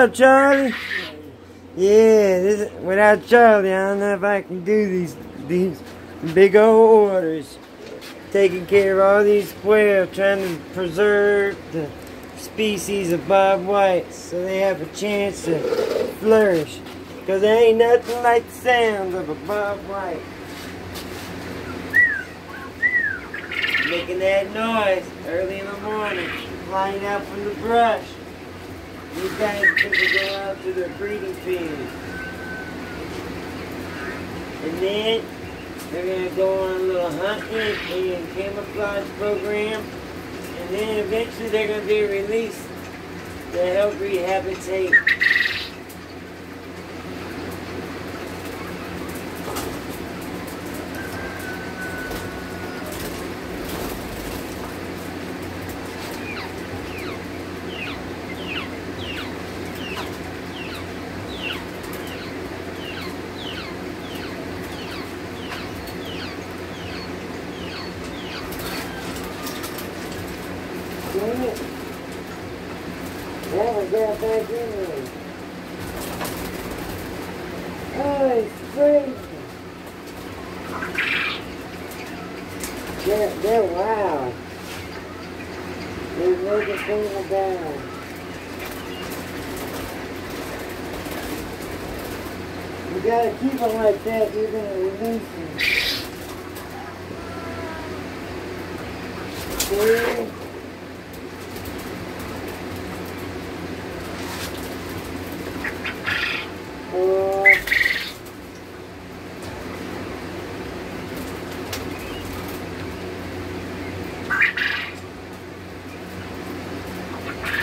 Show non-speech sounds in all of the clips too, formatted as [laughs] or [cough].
up, Charlie? Yeah, this without Charlie, I don't know if I can do these these big old orders. Taking care of all these quail, trying to preserve the species of bobwhites so they have a chance to flourish. Because there ain't nothing like the sound of a bobwhite. Making that noise early in the morning, flying out from the brush. These guys to go out to the breeding field. And then they're going to go on a little hunting and camouflage program. And then eventually they're going to be released to help rehabilitate Dang it. Yeah, we got back in there. Oh, it's crazy. They're, they're wild. There's no thing about them. You gotta keep them like that, you're gonna release them. See? four,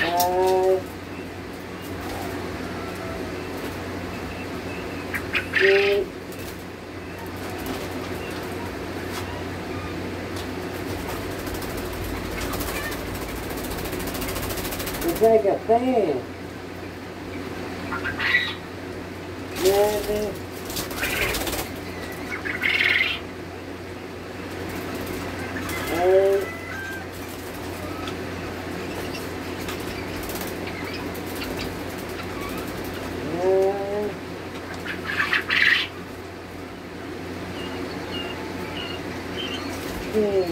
five, six, Like a fan. Seven. Eight. Nine. Ten.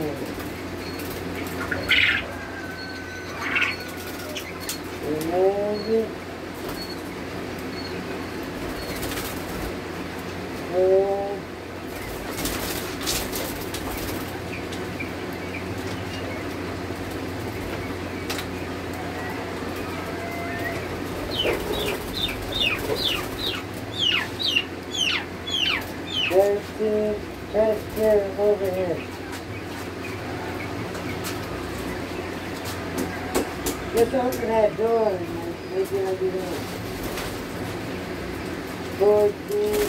Eleven. Twelve. Thirteen. Try to scare him over here. Just open that door and maybe I'll get in. Fourteen.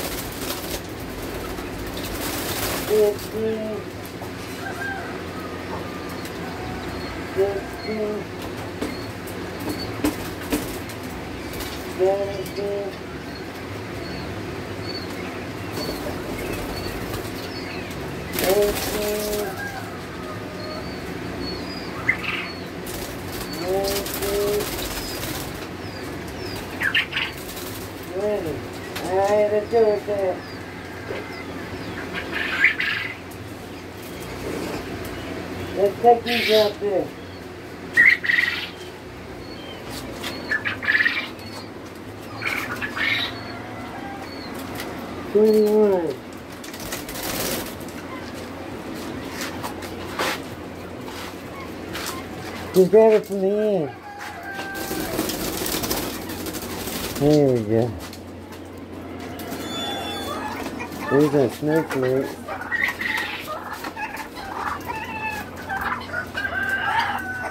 Fifteen. Sixteen. Seventeen. Eighteen. Nineteen. Twenty. Alright, let's go with that. Let's take these out there. Twenty-one. Just grab it from the end. There we go. There's that snowflake.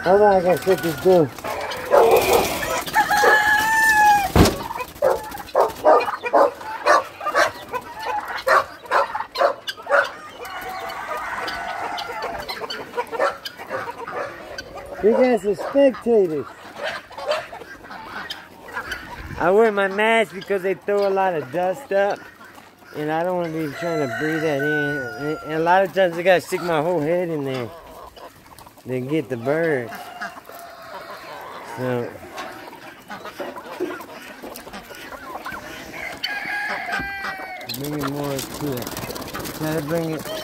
Hold on, I gotta shut this door. spectators. I wear my mask because they throw a lot of dust up. And I don't want to be trying to breathe that in. And a lot of times I got to stick my whole head in there. Then get the birds. So... Bring it more to it. Try to bring it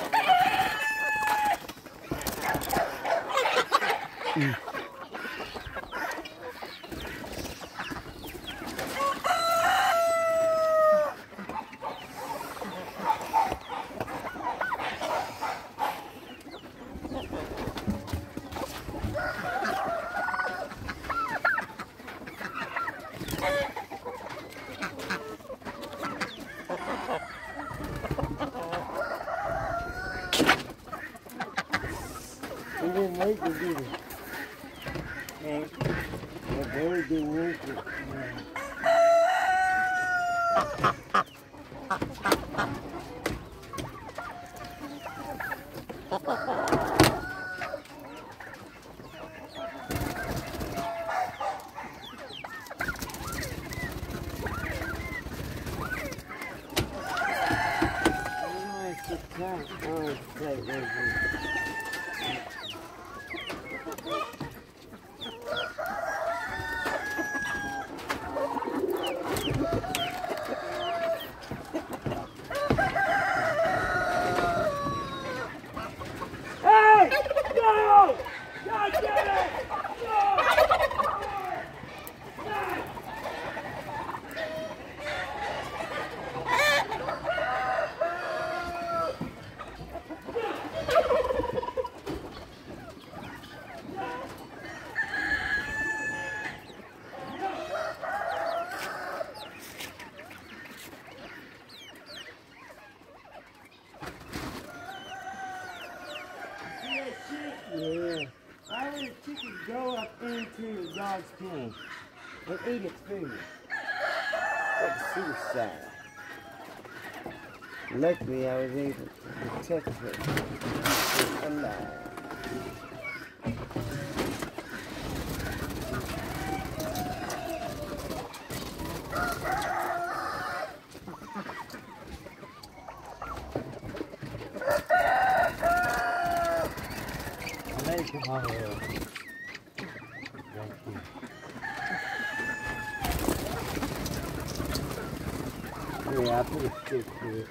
so cool.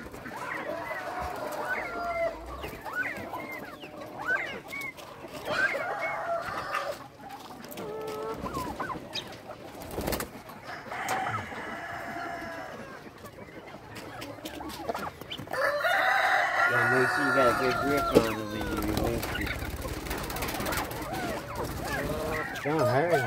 Unless you got a good grip on. Don't hurt.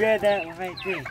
grab that one right there.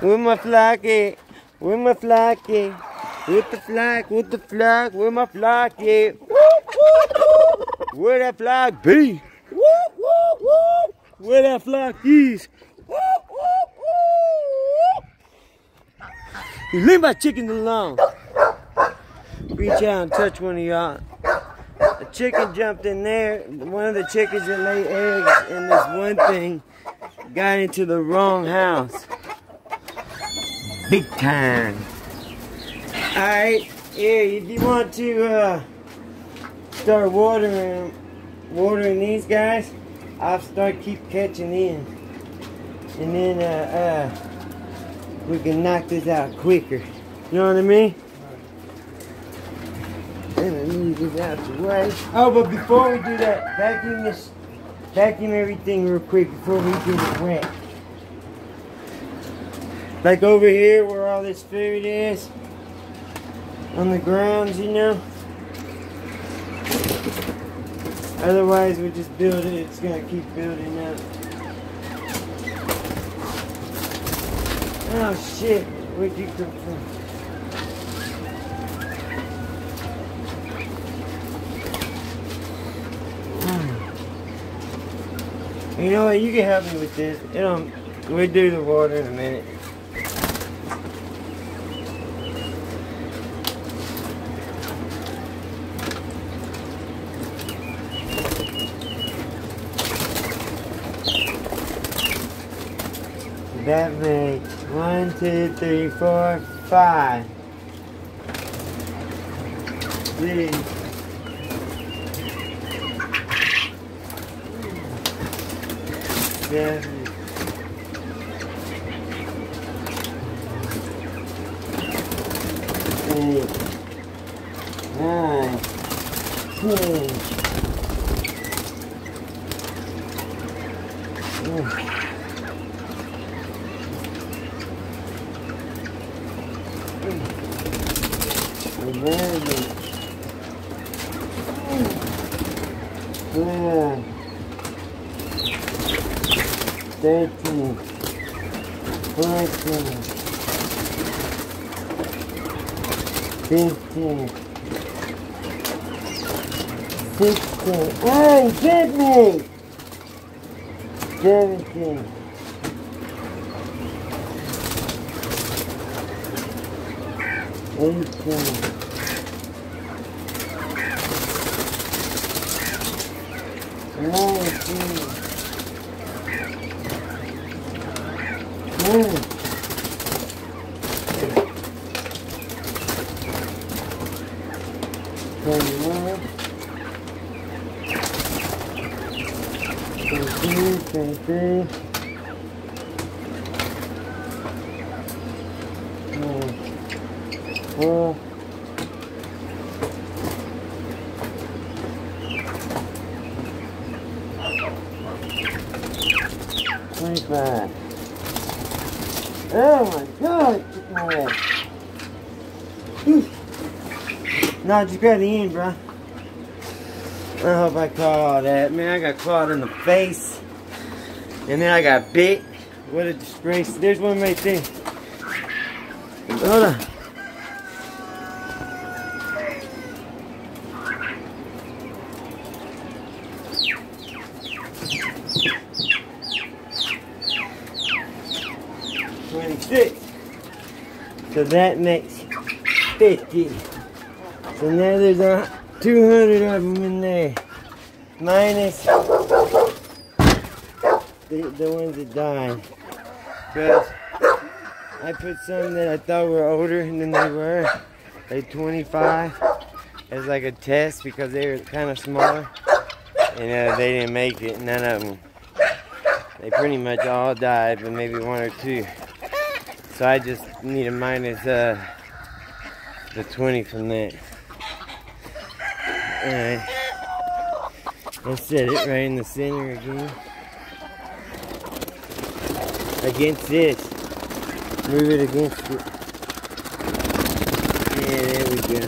Where my flock at? Where my flock at? With the flock, with the flock, where my flock woo. Where that flock be? Where that flock is? You leave my chickens alone. Reach out and touch one of y'all. A chicken jumped in there. One of the chickens that lay eggs in this one thing got into the wrong house. Big time. Alright, here, if you want to uh, start watering watering these guys, I'll start keep catching in. And then uh, uh, we can knock this out quicker. You know what I mean? And I move this out the way. Oh, but before we do that, vacuum this, vacuum everything real quick before we get it wet. Like over here where all this food is, on the grounds, you know. Otherwise, we just build it, it's gonna keep building up. Oh shit, where'd you come from? Hmm. You know what? You can help me with this. It'll, we'll do the water in a minute. That makes one, two, three, four, five. Six. Seven. Eight. Nine. Ten. Sixteen. Hey, No, just grab the end, bro. I hope I caught all that. Man, I got caught in the face. And then I got bit. What a disgrace. There's one right there. Hold on. Twenty-six. So that makes fifty. So now there's a 200 of them in there. Minus the, the ones that died. Because I put some that I thought were older than they were. Like 25 as like a test because they were kind of smaller. And uh, they didn't make it, none of them. They pretty much all died, but maybe one or two. So I just need a minus uh, the 20 from that. Alright. Let's set it right in the center again. Against this. Move it against it. Yeah, there we go.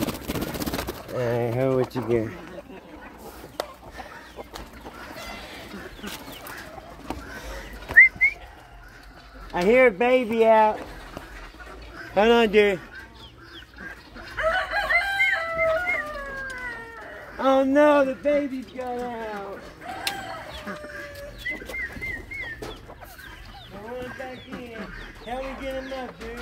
Alright, how what you got? I hear a baby out. Hold on, dear. Oh no, the baby's got out. I want him back in. Help me get him up, dude.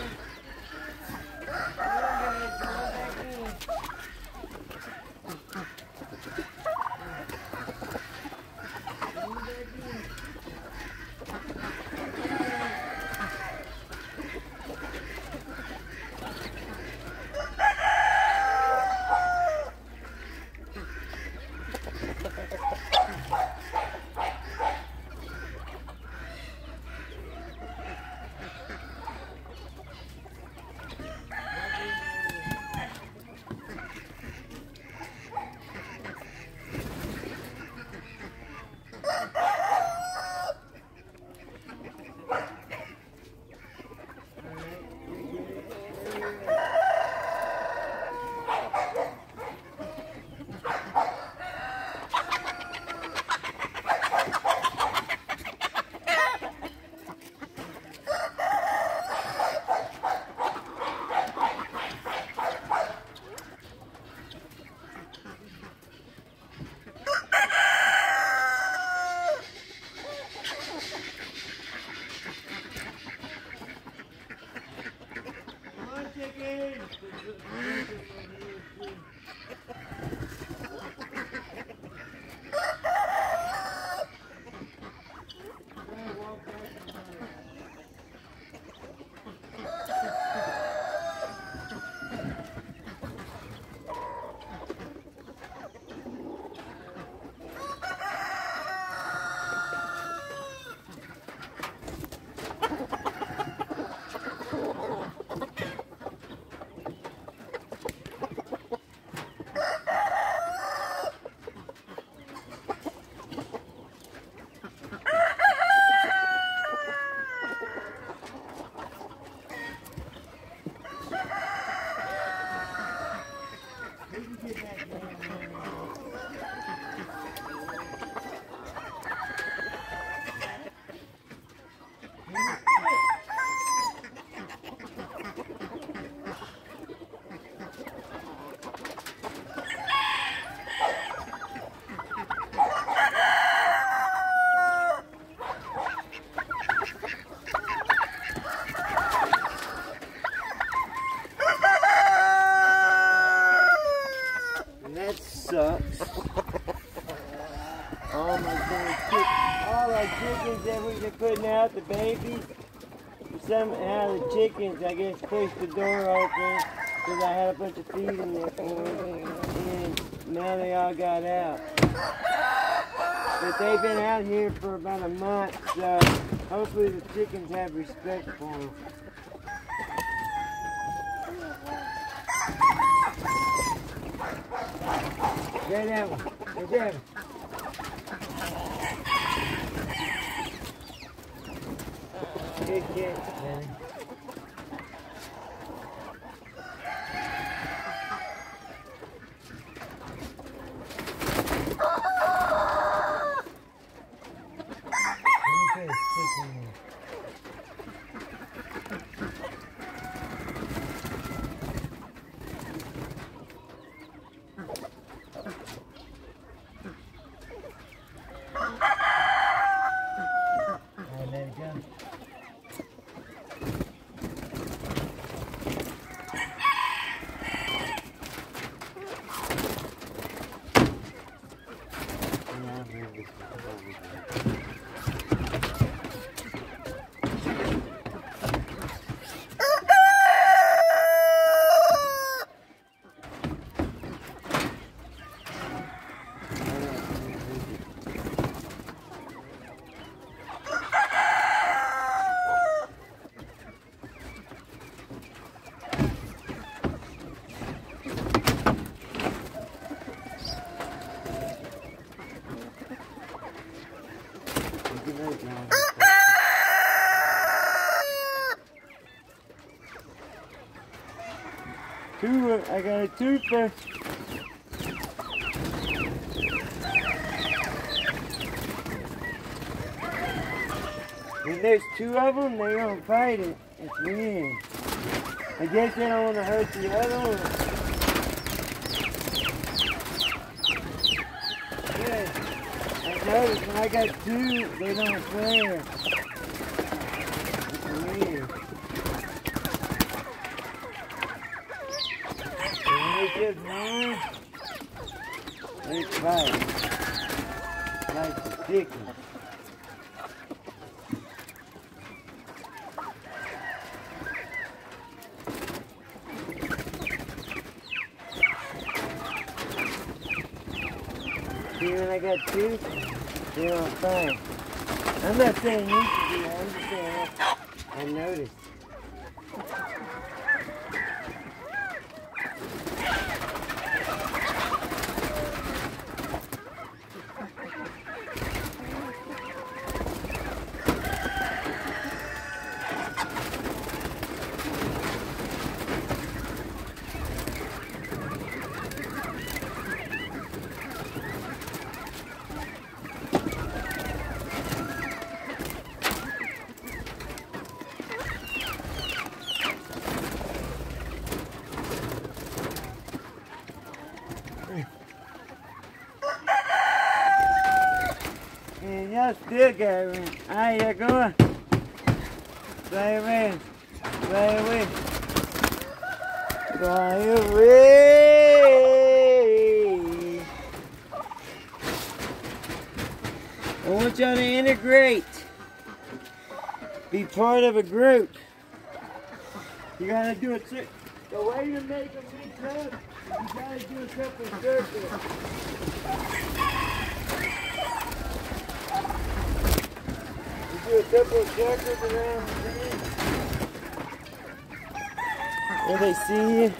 Been putting out, the babies. Somehow the chickens, I guess, pushed the door open because I had a bunch of feed in there for them. And now they all got out. But they've been out here for about a month, so hopefully the chickens have respect for them. Get that. Get that. Night, John. Two, uh, I got a toothbrush. When there's two of them, they don't fight it. It's weird. I guess they don't want to hurt the other one. Noticed when I got two, they don't flare. It's weird. When they just one, they fight. Like the chicken. See when I got two, fire. I'm not saying you should that, I'm just saying I noticed. And room. Alright, y'all going. Fly away. Fly away. I want y'all to integrate. Be part of a group. You gotta do a trick. The way you make them mix up, you gotta do a couple circles. do a couple of circles around the ring. Will they see you?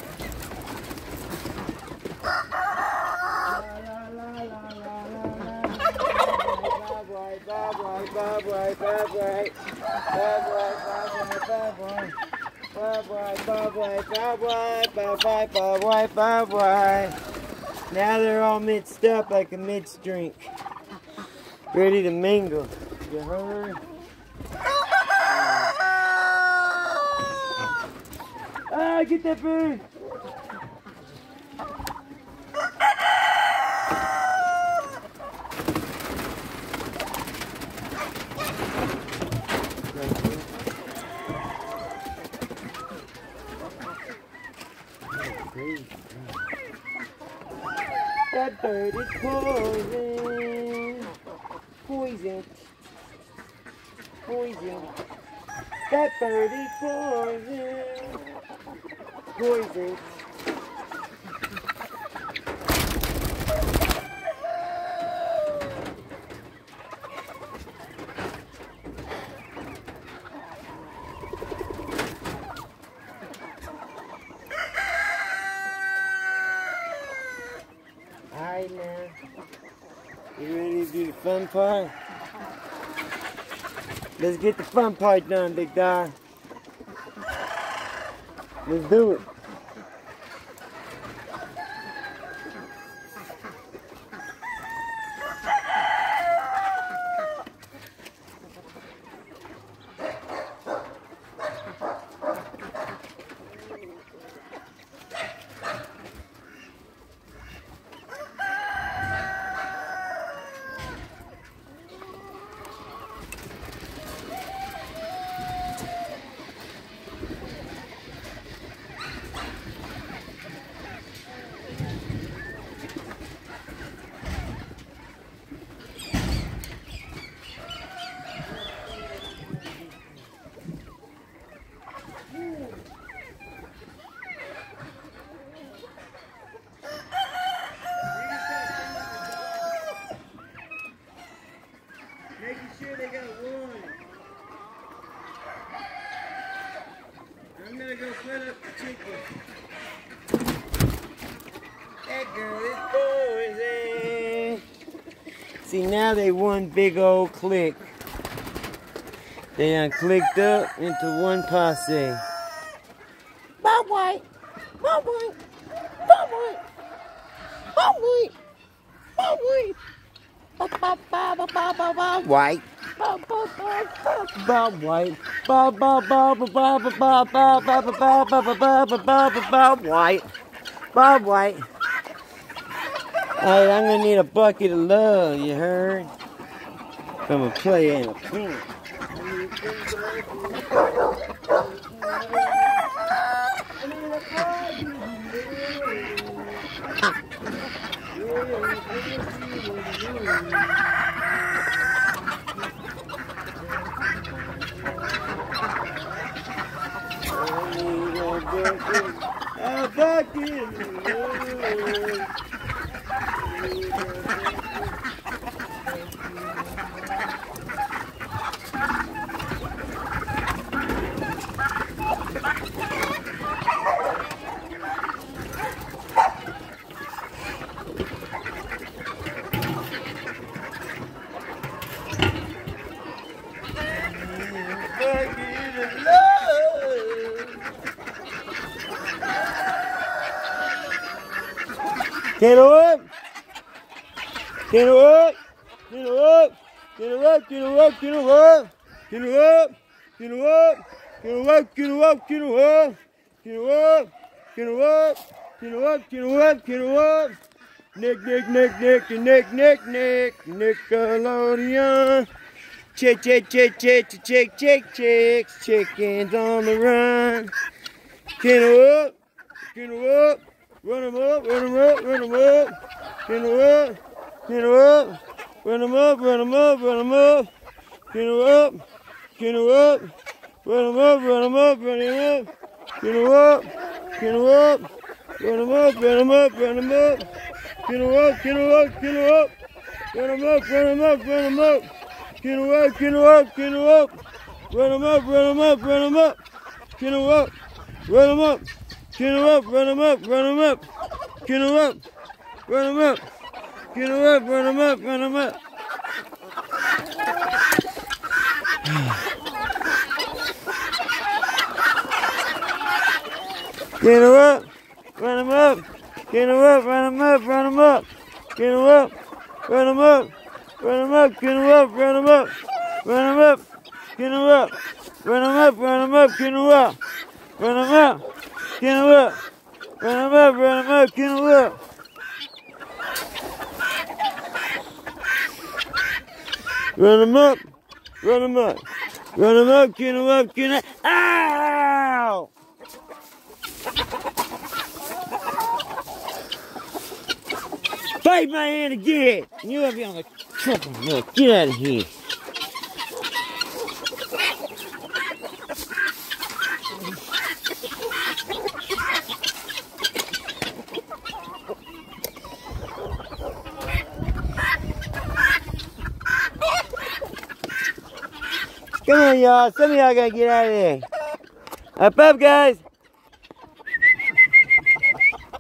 Now they're all mixed up like a mixed drink. Ready to mingle. You heard? Ah, get that bird! That bird is poison. Poison. Poison. That bird is poison. Poison. Alright now. You ready to do the fun part? Let's get the fun part done, big guy. Let's do it. Making sure they got one. I'm gonna go put up the chicken. That girl is poison. See, now they one big old click. They done clicked up into one posse. Bob White! Bob White! Bob White! Bob White! Bob White! Bob, Bob, Bob, Bob, Bob, Bob White! Bob, Bob, Bob, Bob, Bob White! Bob, Bob, Bob, Bob, Bob, Bob, Bob, Bob, Bob, Bob, Bob, Bob, Bob, Bob, Bob White. Bob White. I, am gonna need a bucket of love, you heard? From a play and a pimp. Up! Get up! Get up! Nick, Nick, Nick, Nick, Nick, Nick, Nick, Nickelodeon. Chick, chick, chick, chick, chick, chick, chicks, chickens on the run. Get up, get up, run 'em up, run 'em up, run 'em up, get up, get up, run 'em up, run 'em up, run 'em up, get up, get up, run 'em up, run 'em up, run 'em up, get up, get up, run 'em up, run 'em up, run 'em up, get 'em up, get 'em up, get 'em up, run 'em up, run 'em up, run 'em up. Get him up, get him up, get him up. Run him up, run him up, run him up. Get him up, run him up. Get him up, run him up, run him up. Get him up, run him up. Get him up, run him up, run him up. Get him up, run him up. Get him up, run him up, run him up. Get him up, run him up. Run him up, get him up, run him up, run him up, get him up, run him up, run him up, get him up, run him up, get him up, run him up, run him up, get him up. Run him up, run him up, run him up, get him up, get him up. Ow! Bite my hand again! You have me on the Fucking milk. Get out of here. Come on, y'all. Some of y'all gotta get out of there. Up, up, guys.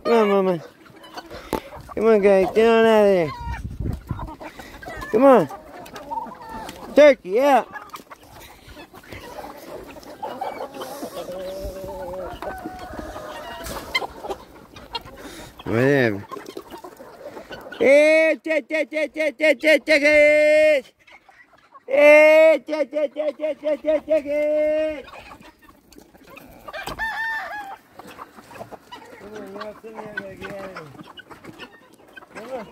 Come on, mama. Come on, guys. Get on out of there. Come on. Turkey, out. Whatever. Hey, check, check, check. Come on. Some of y'all gotta get out. Come on.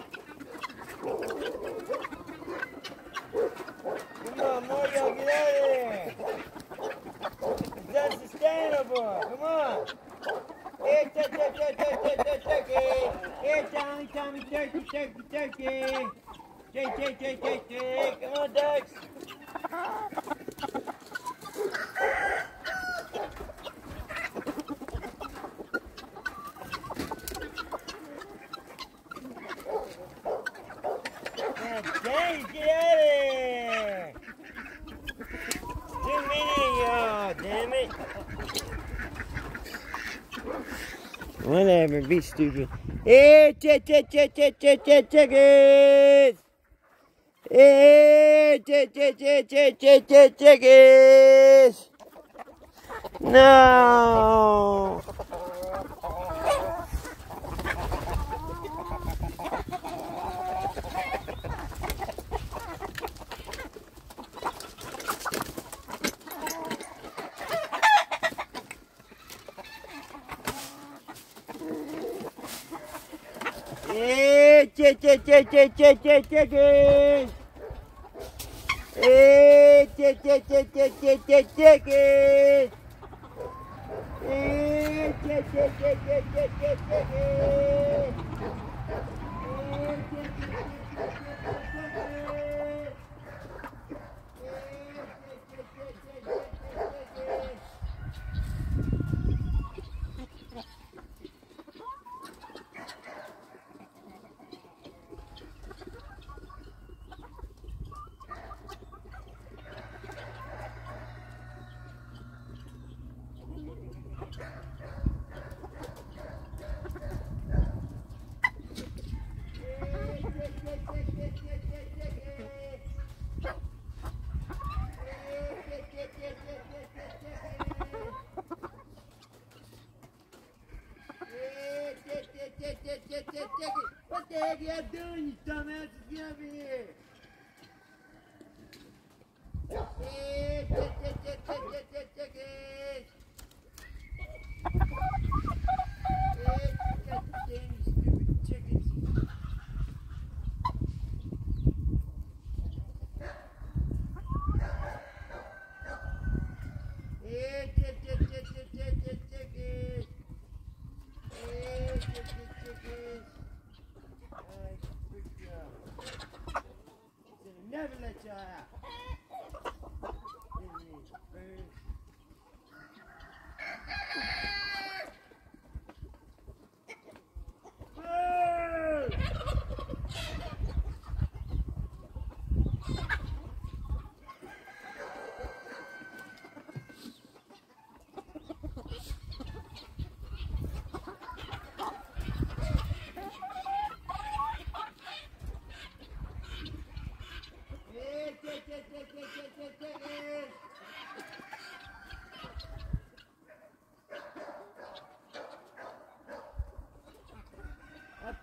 Come on, more y'all get out of there. It's unsustainable. Come on. Here, check, check, check, check, check, check, turkey. Here, Tommy, Tommy, turkey, turkey, turkey. Check, check, check, check, check. Come on, ducks. God dang, get out of here! Too many y'all, damn it! Whatever, be stupid. Hey, check, check, check, check, check, check, check it! Hey, check, check, check, check, check, check, check it! No! Yeah, check, check, check, check, check, check, check it. Yeah, check, check, check, check, check, check, check it. Yeah, check, check, check, check, check, check, check it. Yeah, check, check, check,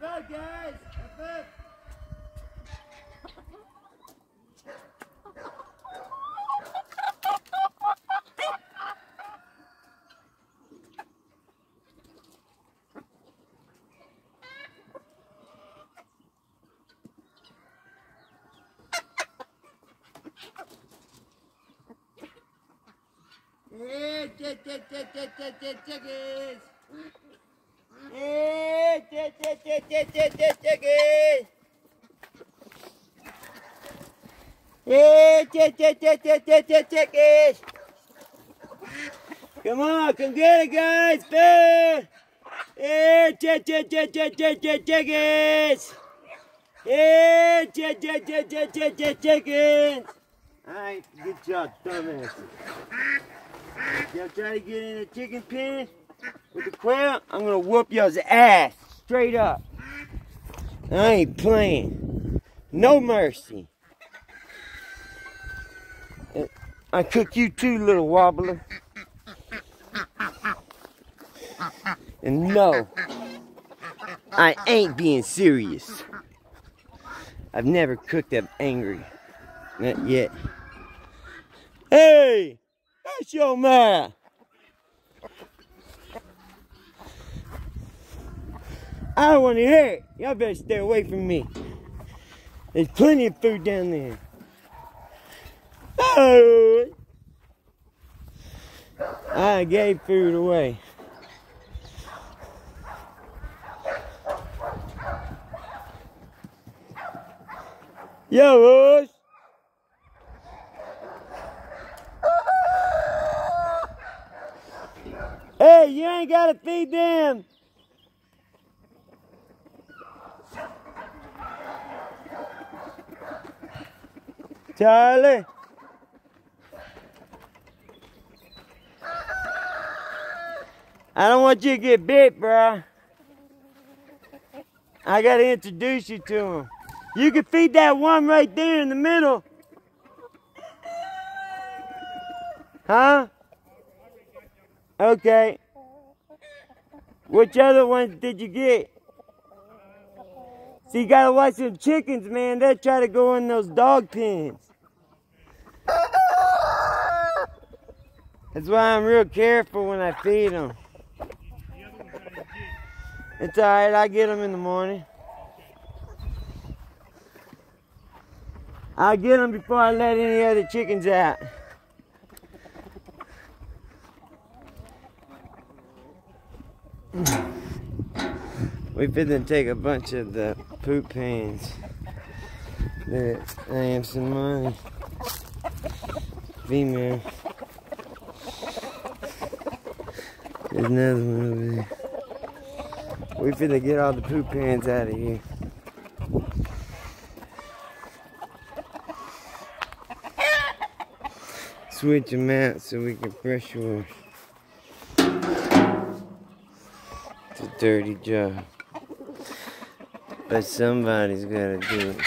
Up, guys! Up up! Yeah, check, check, check, check, check, check, check it! Check, check, check, check, check, check, check it! Check, check, check, check, check, check it! Come on, come get it, guys! Food! Yeah, check, check, check, check, check, check, check it! Check, check, check, check, check it! Alright, good job, dumbasses. Y'all try to get in a chicken pen with the quail, I'm gonna whoop y'all's ass straight up. I ain't playing. No mercy. I cook you too, little wobbler. And no, I ain't being serious. I've never cooked up angry. Not yet. Hey! That's your man. I don't want to hear it. Y'all better stay away from me. There's plenty of food down there. Oh! I gave food away. Yo, boys. Hey, you ain't gotta feed them. Charlie. I don't want you to get bit, bro. I gotta introduce you to him. You can feed that one right there in the middle. Huh? Okay. Which other ones did you get? See, you gotta watch them chickens, man. They'll try to go in those dog pens. That's why I'm real careful when I feed them. It's alright, I get them in the morning. I get them before I let any other chickens out. We finna take a bunch of the poop pans that I have some money. Female. There's another one over there. We finna get all the poop pans out of here. Switch them out so we can pressure wash. It's a dirty job. But somebody's gotta do it.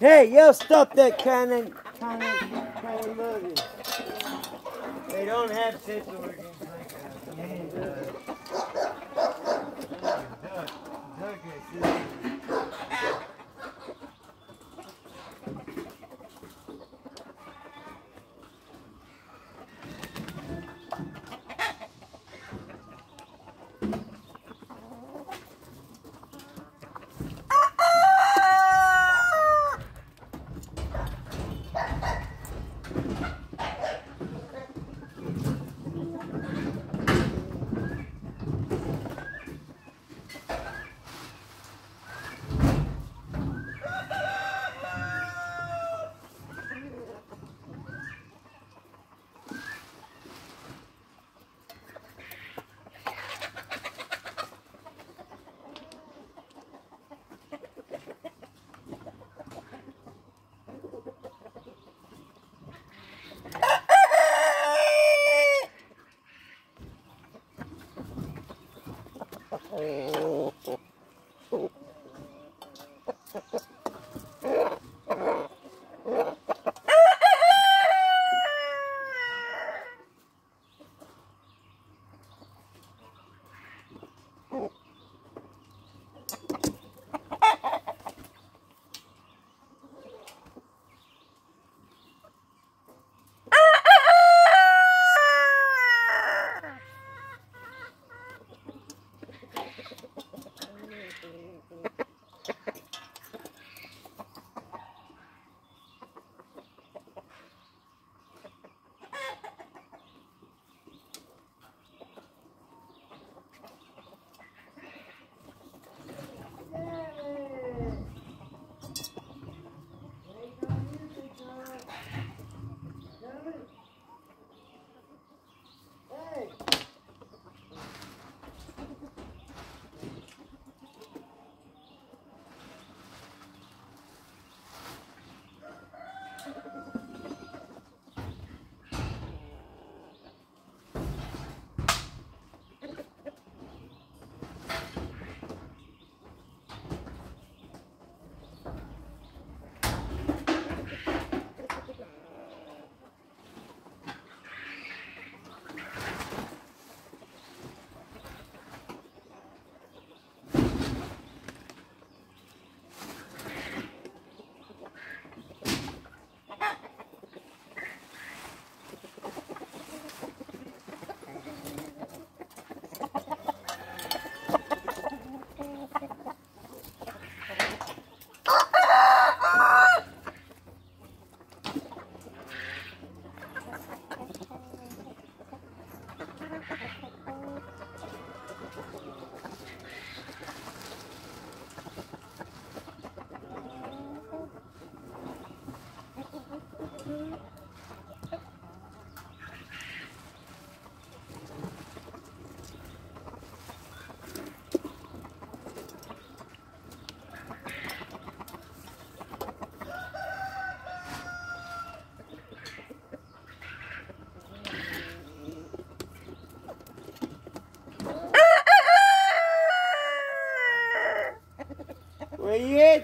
Hey, yo, stop that kind of, kind of, kind of luggage. They don't have sex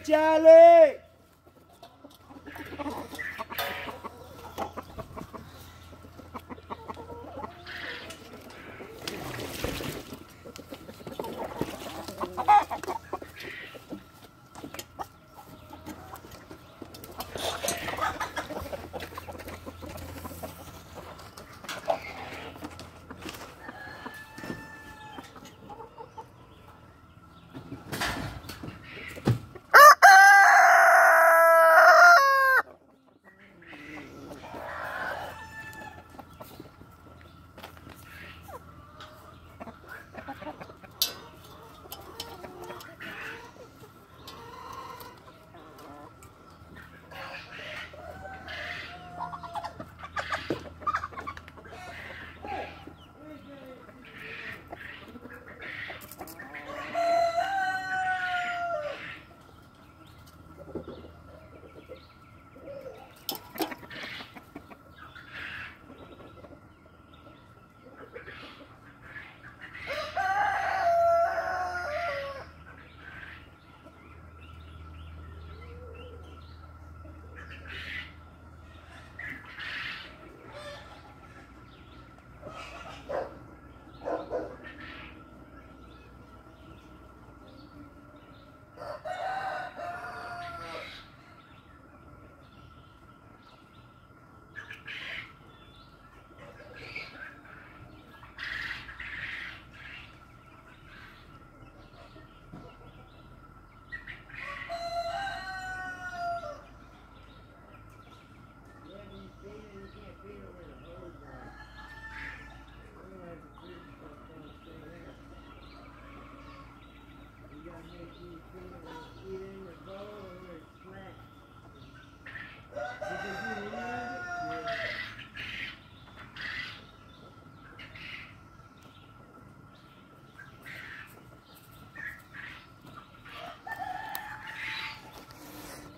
Where you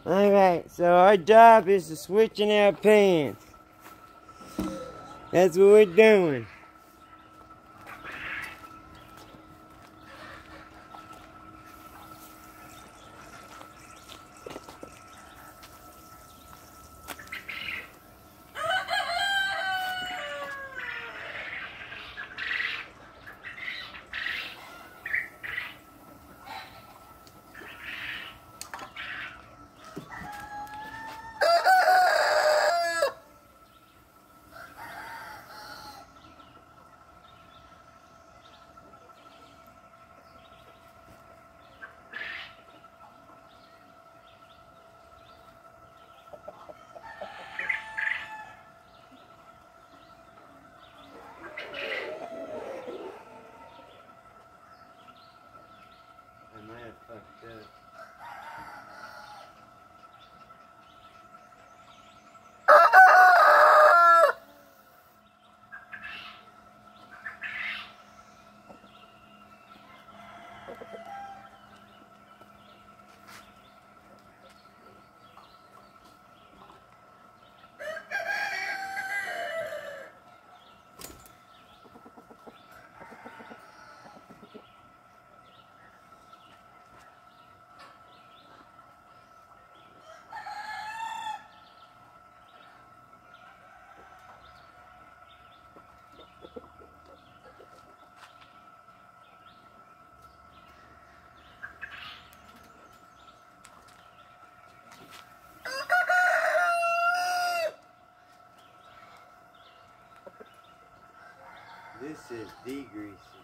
Alright, so our job is to switching our pants. That's what we're doing. I might have fucked up. This is degreasing.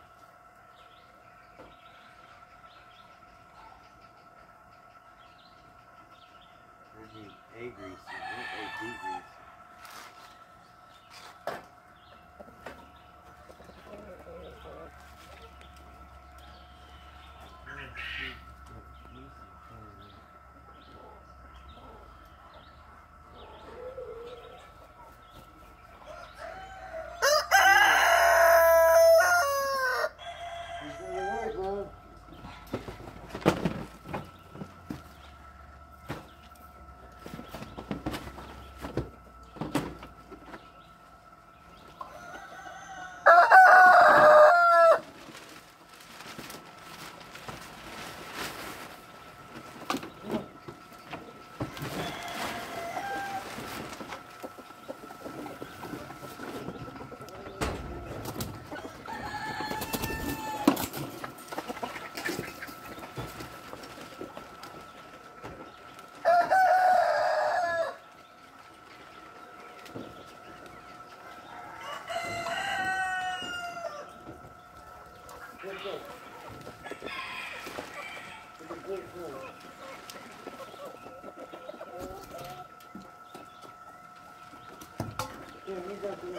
对面在蹲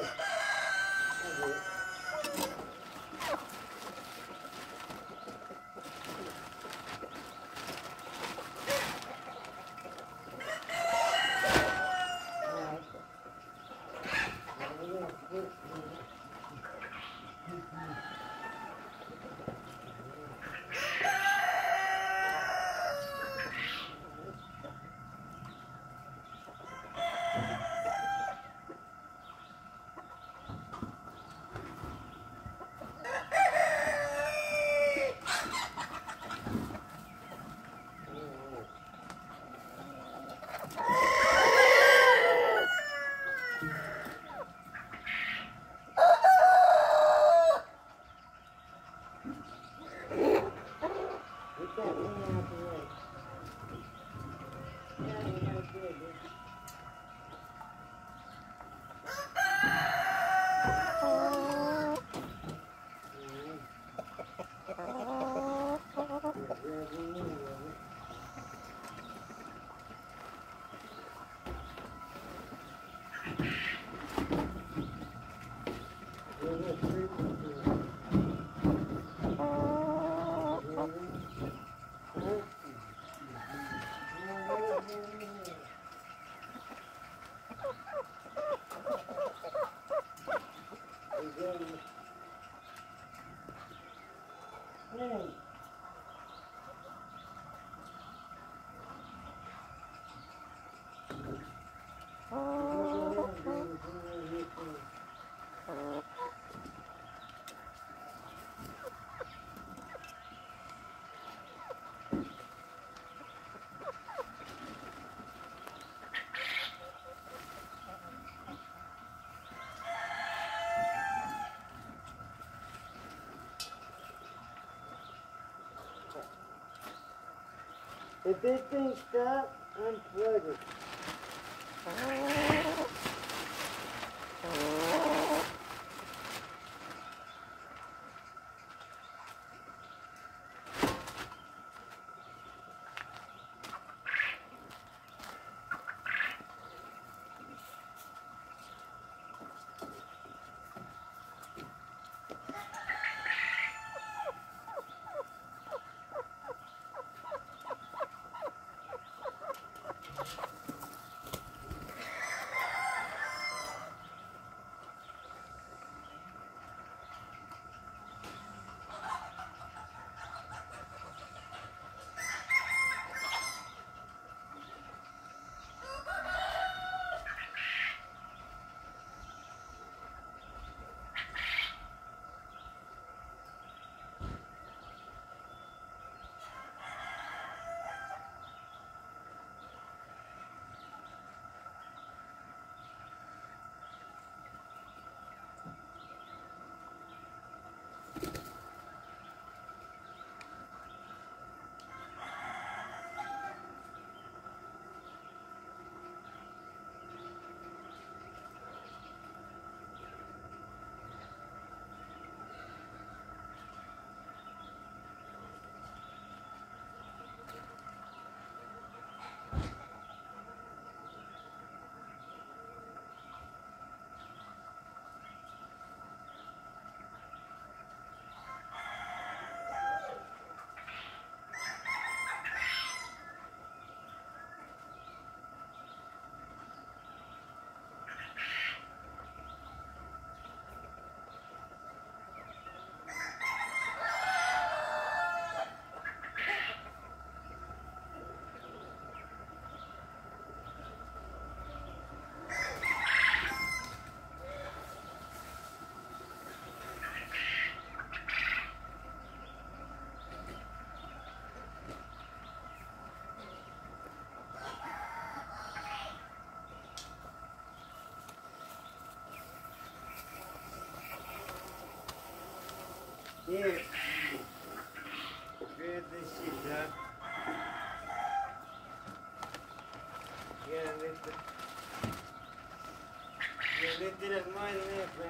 If this thing stops, unplug it. Oh. Here. Grab this shit up. You gotta lift it. You gotta lift it up more than that, bro.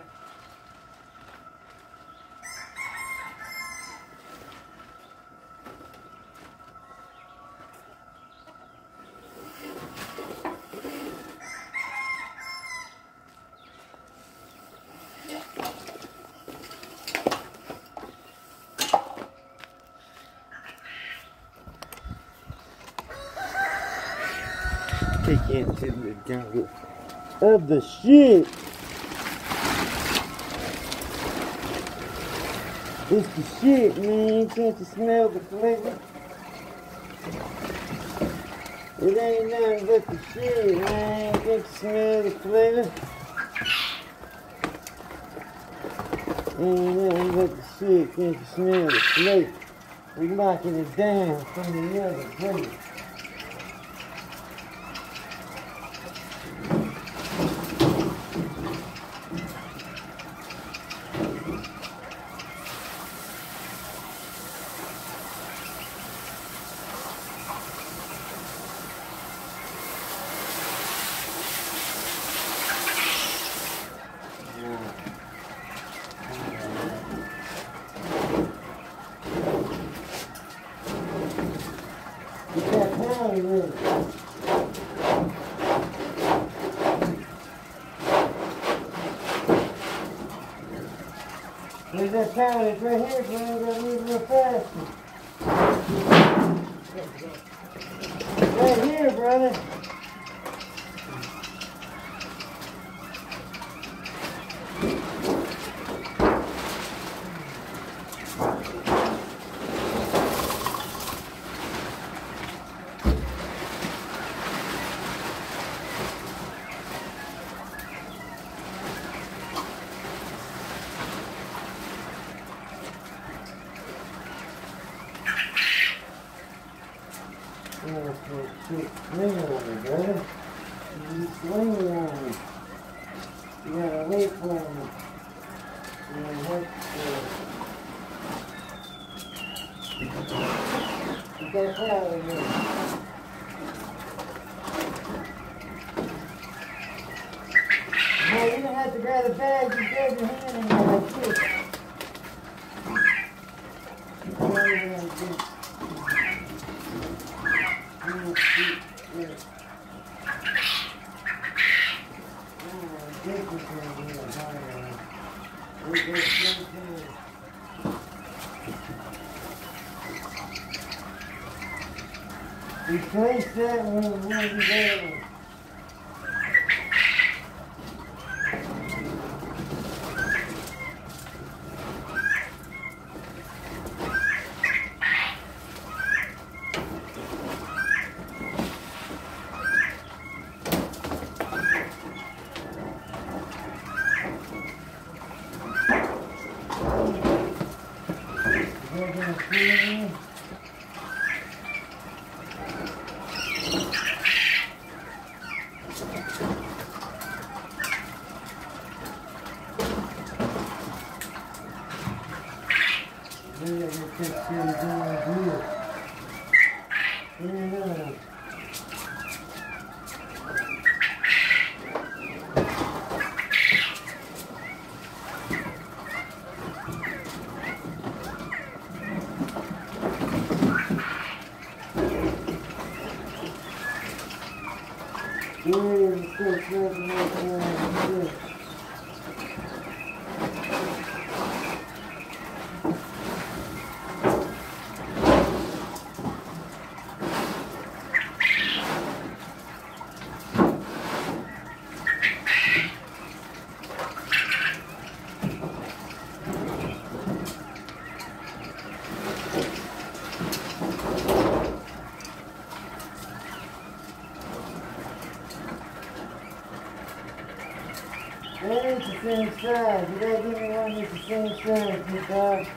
Take into the jungle of the shit. It's the shit, man. Can't you smell the flavor? It ain't nothing but the shit, man. Can't you smell the flavor? Ain't nothing but the shit. Can't you smell the flavor? We locking it down from the other place. Get that pound in. There's that pound, it's right here, bro. You gotta move real fast. Right here, brother. over Same thing. You gotta give me one. me the same thing. you guys.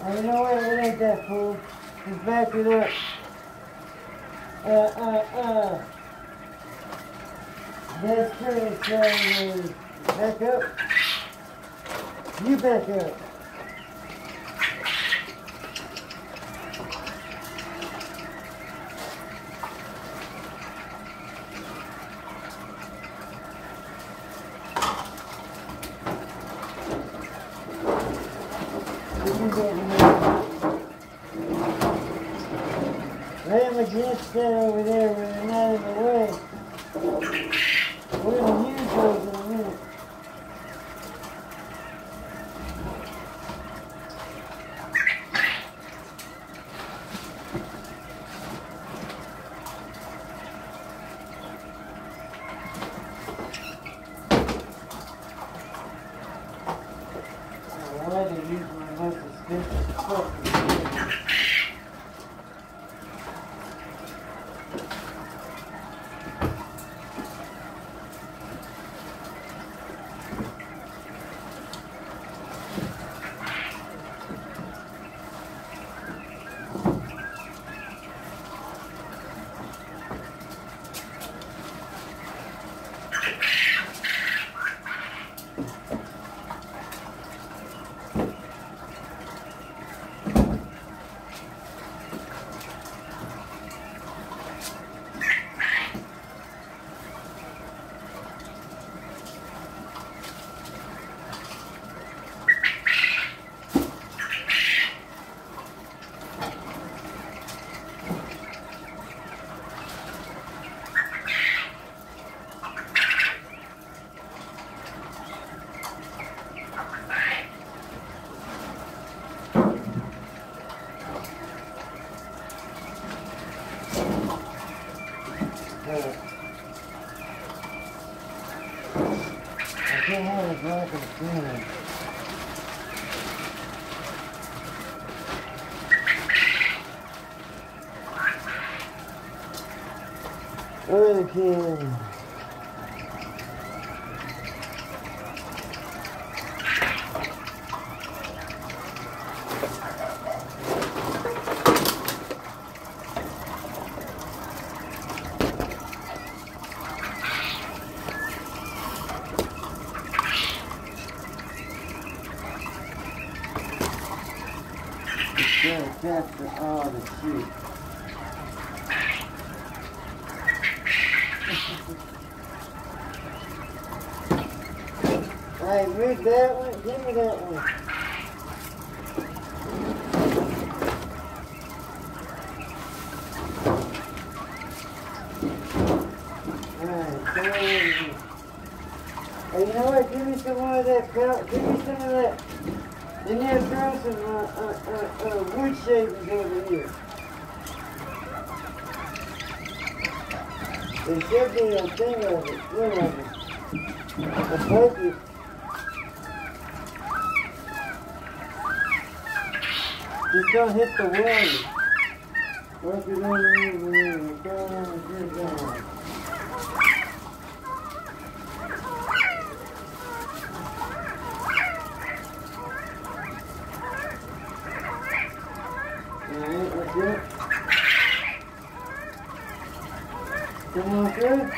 Uh, you know what? It ain't that fool. In back it up. what? Uh, uh, uh. That's pretty exciting. Back up. You back up. Capture all oh, the shit. [laughs] Hey, move that one. Give me that one. Alright, come on over here. Hey, you know what? Give me some more of that pelt. Give me some of that. And then throw some uh, uh, uh, uh, wood shavings over here. There should be a thing of it, one of it. Just don't hit the water. Work it over here, over here. Throw it on the good down. Alright, that's it. Come through.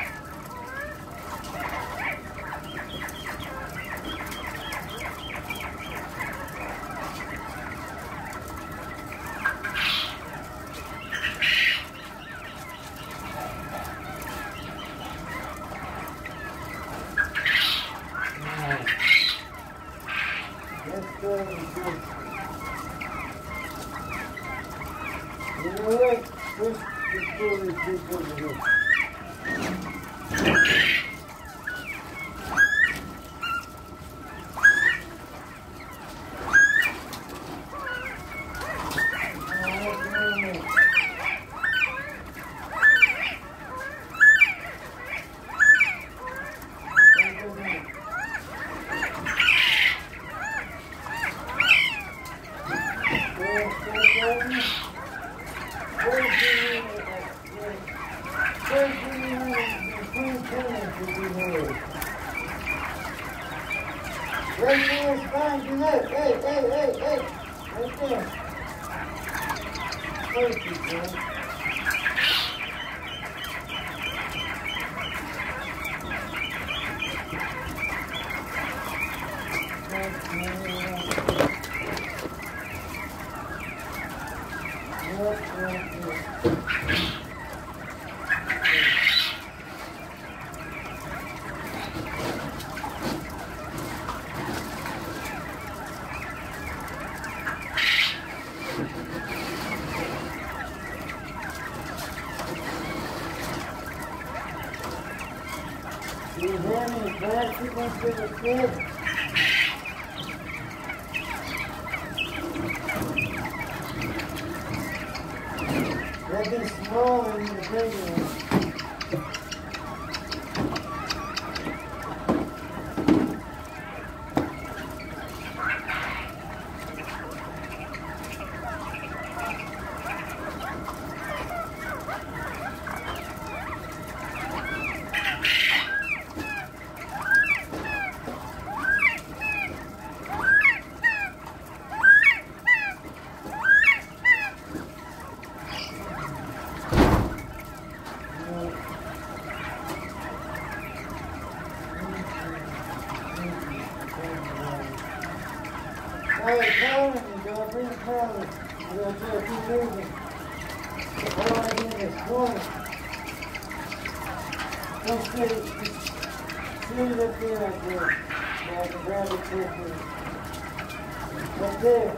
Alright. Let's go and do You know what? Let's just pull these people over here. Right there is fine, you look. Hey, hey, hey, hey. Right there. Perfect, man. Yep, yep, yep. Do you have any plastic ones for the kids? They'll be smaller than the bigger ones. Alright, Colin, you moving. I don't. Don't sit it, up it there.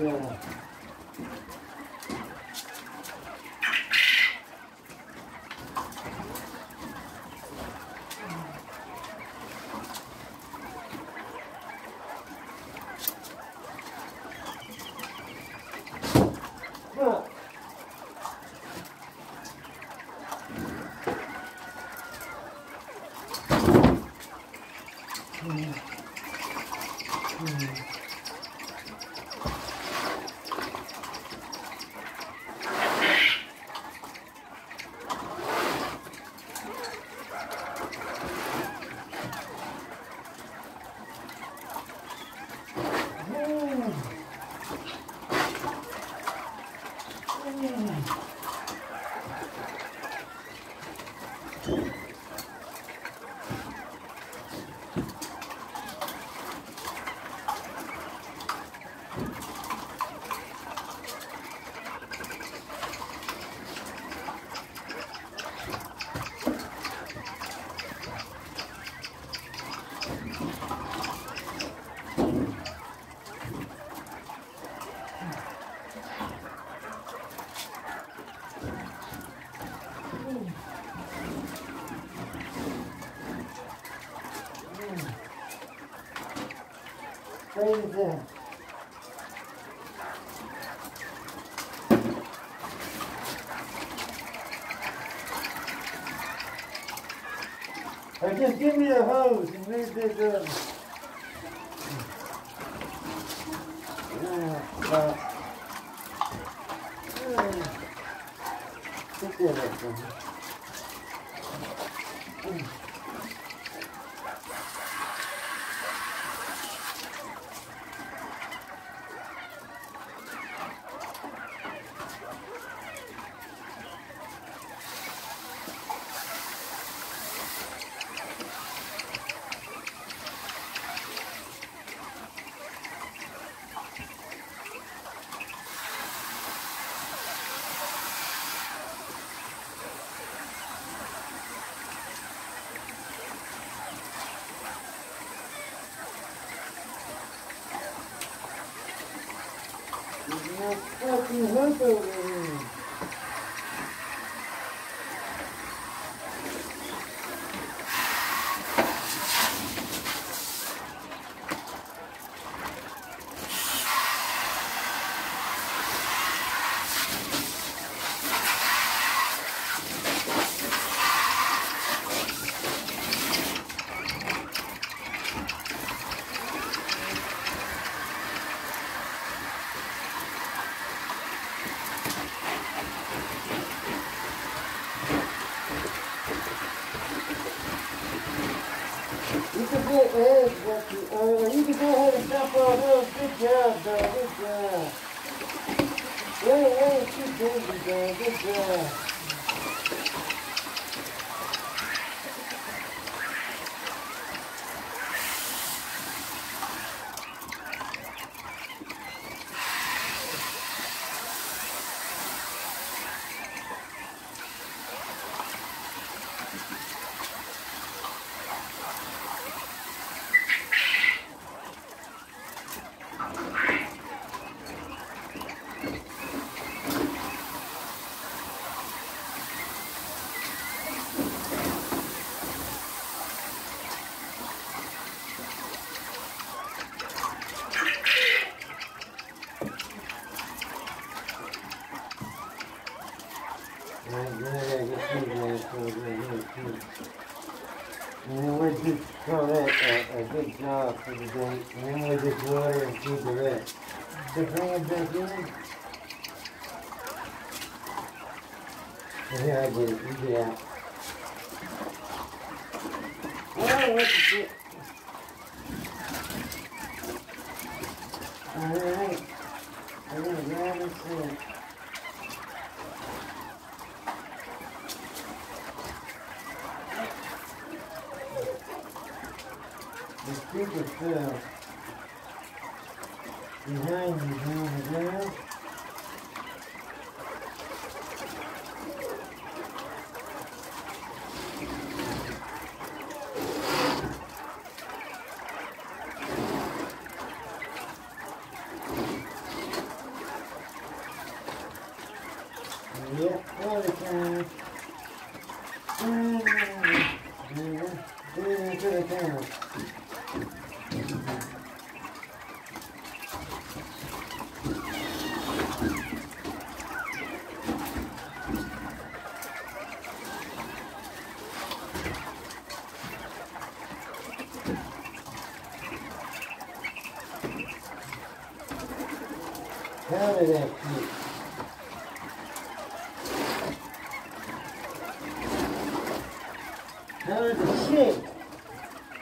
Yeah. just give me a hose and leave this up. Uh, uh, uh,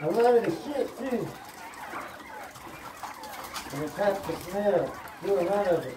A lot of the shit, too. And it's half the smell. Do a lot of it.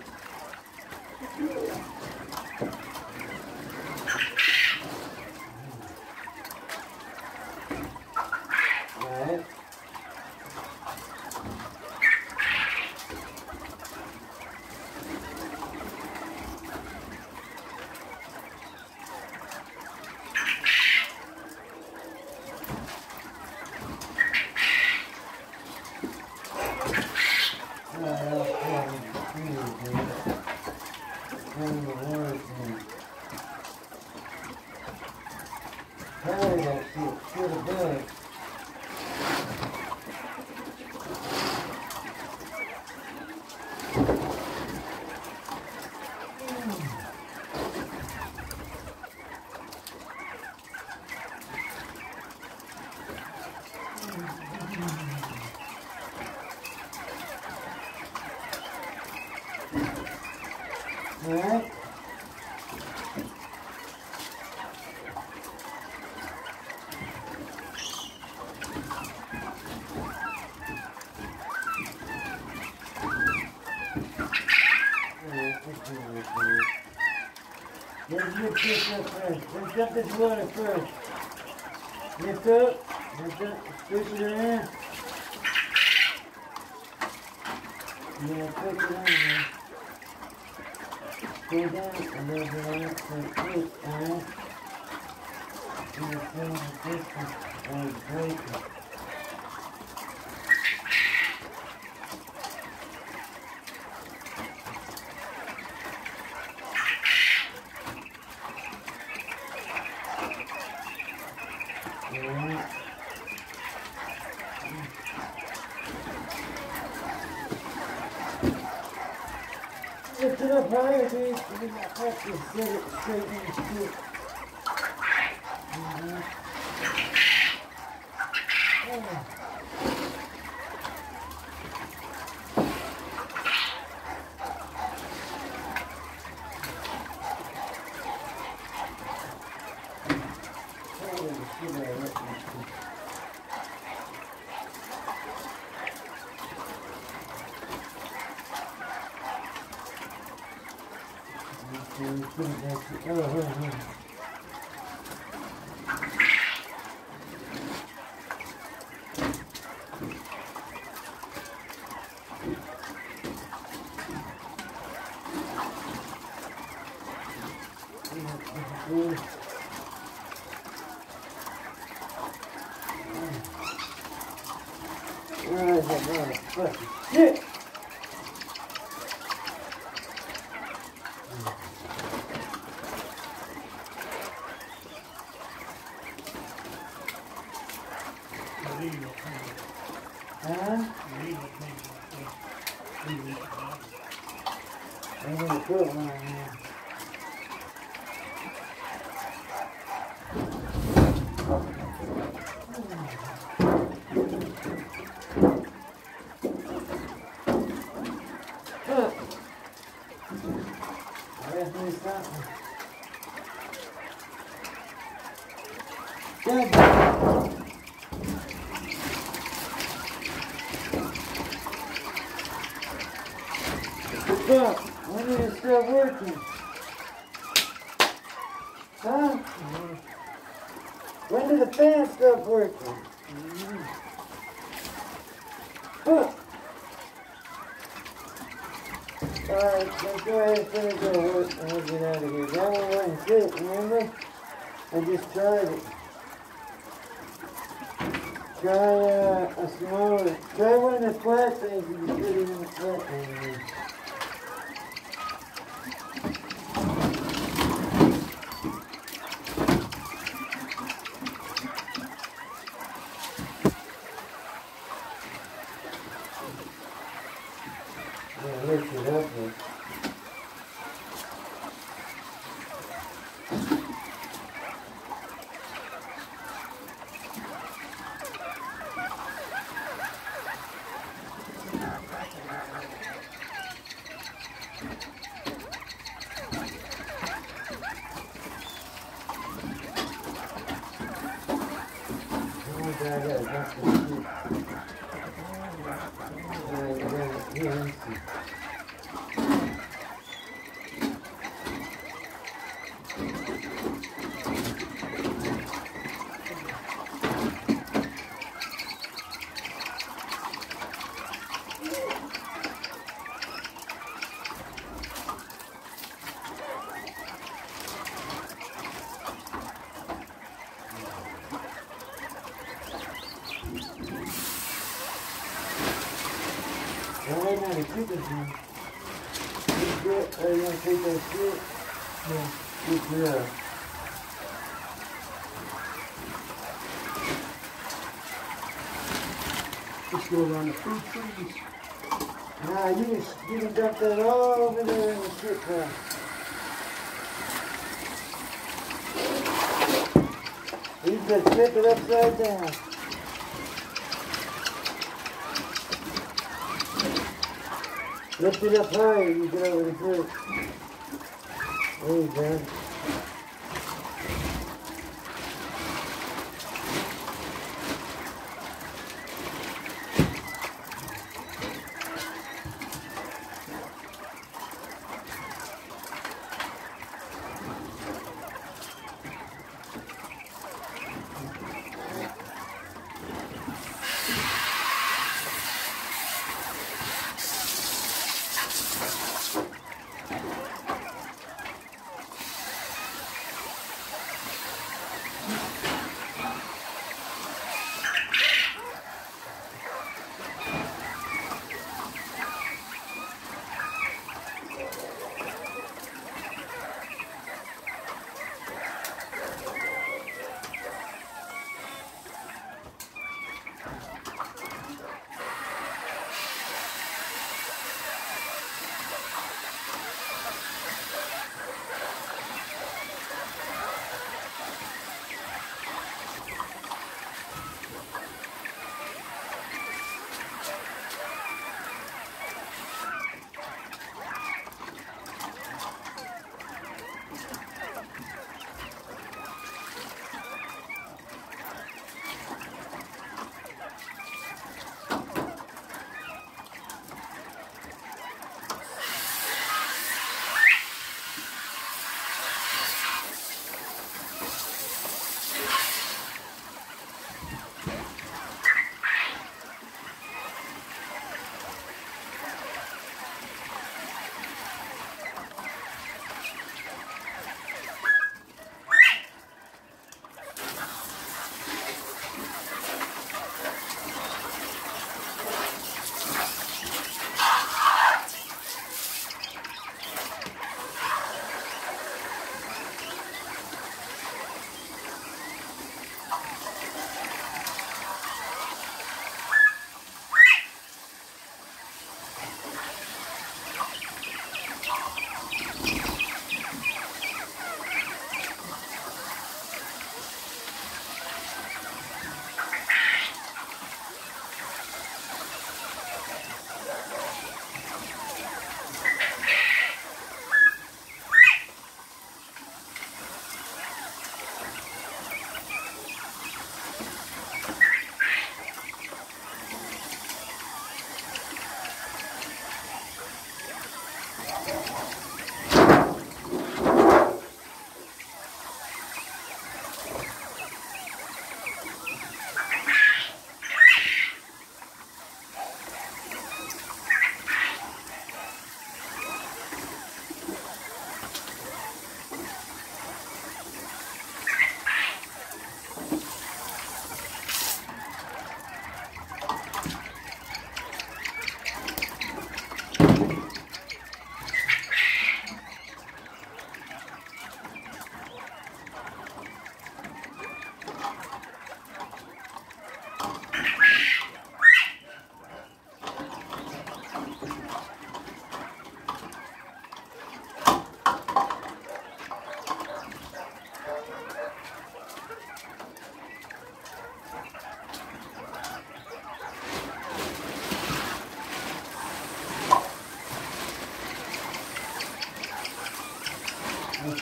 lift up this water first. Lift up, lift up, push it in. Yeah, push it around. Pull down a little bit on it, so it clicks, alright? And distance, and breaking. Did the fan stop working? Fuck. Alright, let's go ahead and finish our work and we'll get out of here. That one wasn't fit, remember? I just tried it. Try uh, a smaller, try one of the flat things and you put it in the flat thing. Yeah, lift it up there. Oh my God, I got a bunch of shit. Alright, I got it. Here, let me see. Well, right now the chickens in. Good girl, are you gonna take that shit? Yeah. Good girl. Let's go around the fruit trees. Nah, you can, you can dump that all over there in the shit pile. You just flip it upside down. Lift it up higher, you get over the fruit. There you go.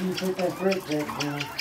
You put that fruit back down.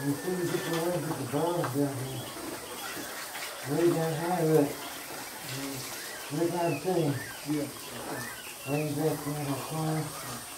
And as soon as you get the the bombs down there, way down high, look. Uh, look how I'm saying. Yeah. Way back the corner.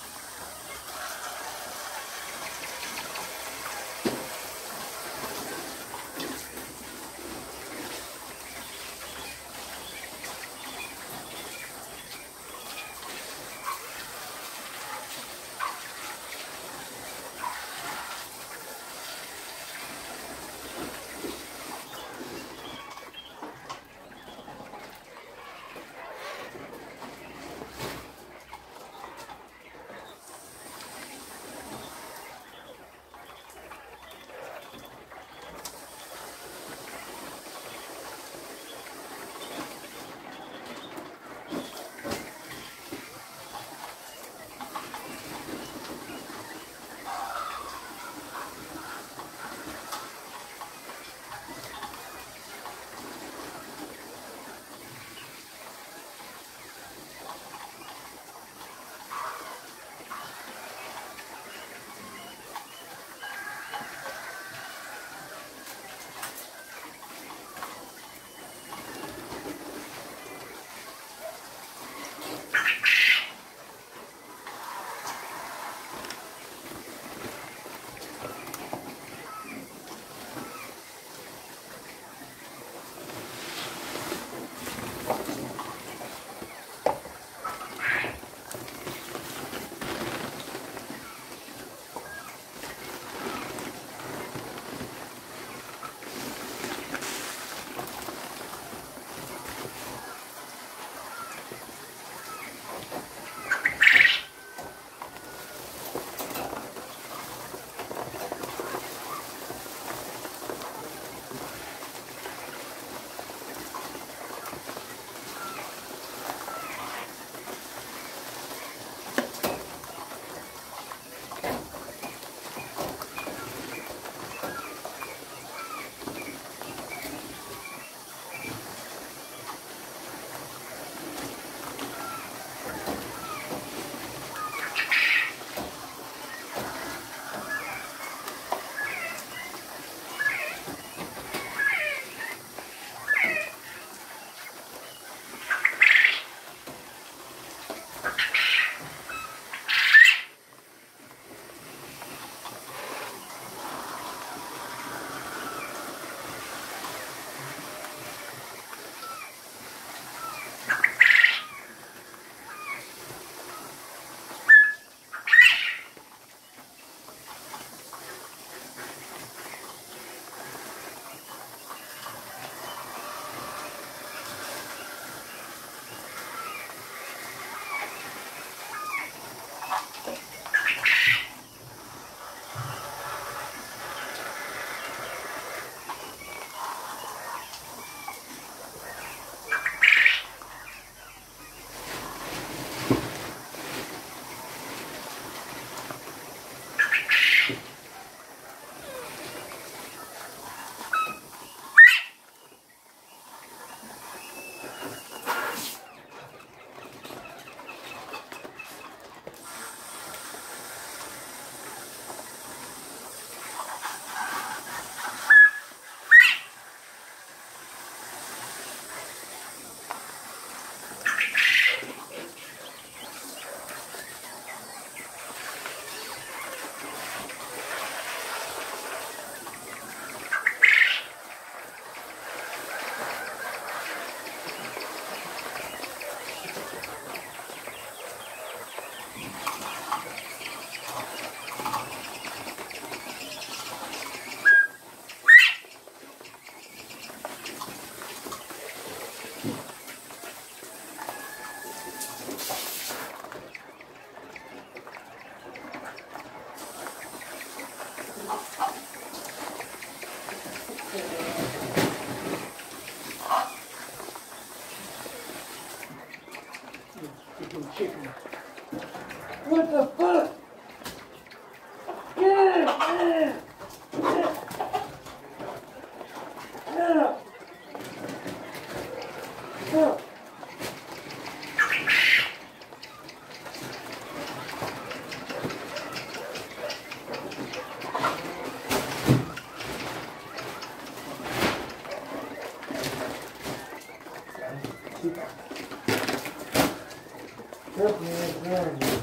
Open this door.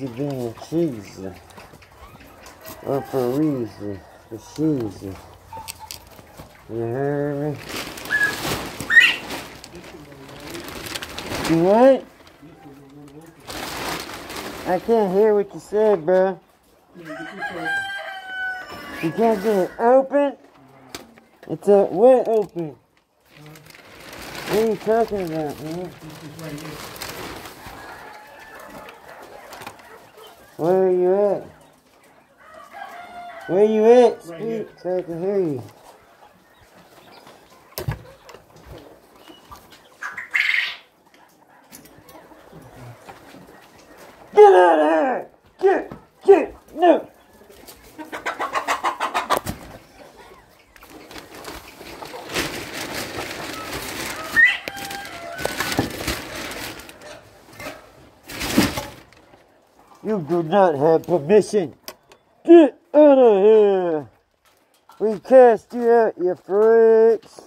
Easy being cheesy. Or. For cheesy. You heard me? What? I can't hear what you said, bro. You can't get it open? It's a what open? What are you talking about, man? Where are you at? Where are you at? Speak so I can hear you. Get out of here! Get, get, no! You do not have permission. Get out of here. We cast you out, you freaks.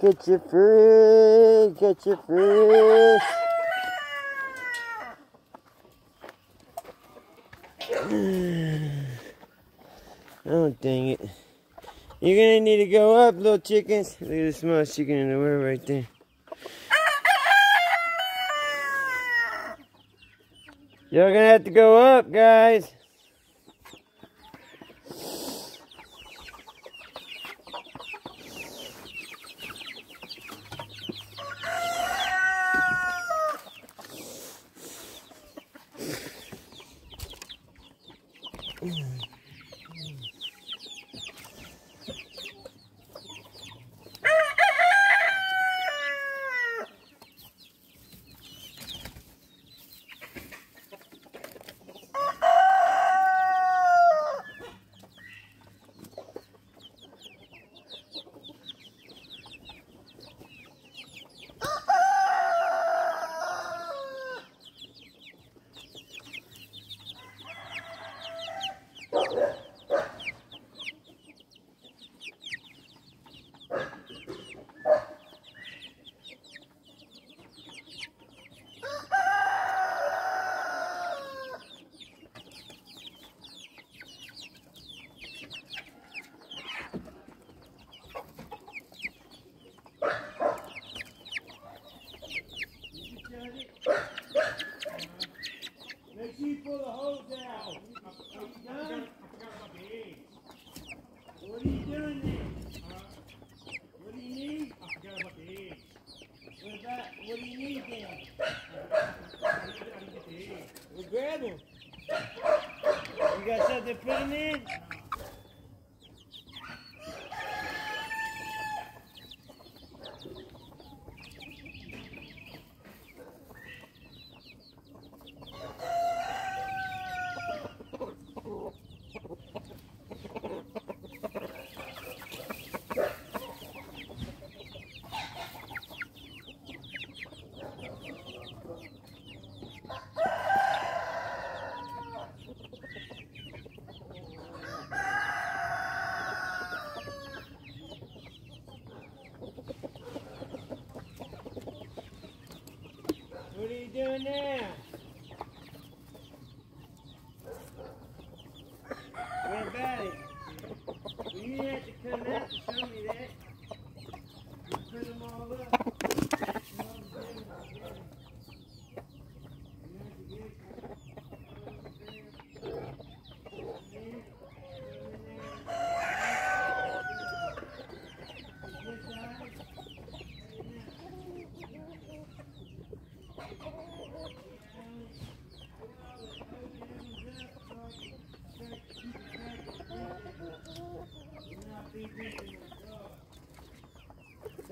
Get your freak, get your freaks. [sighs] Oh, dang it. You're gonna need to go up, little chickens. Look at the small chicken in the world right there. You're gonna have to go up, guys.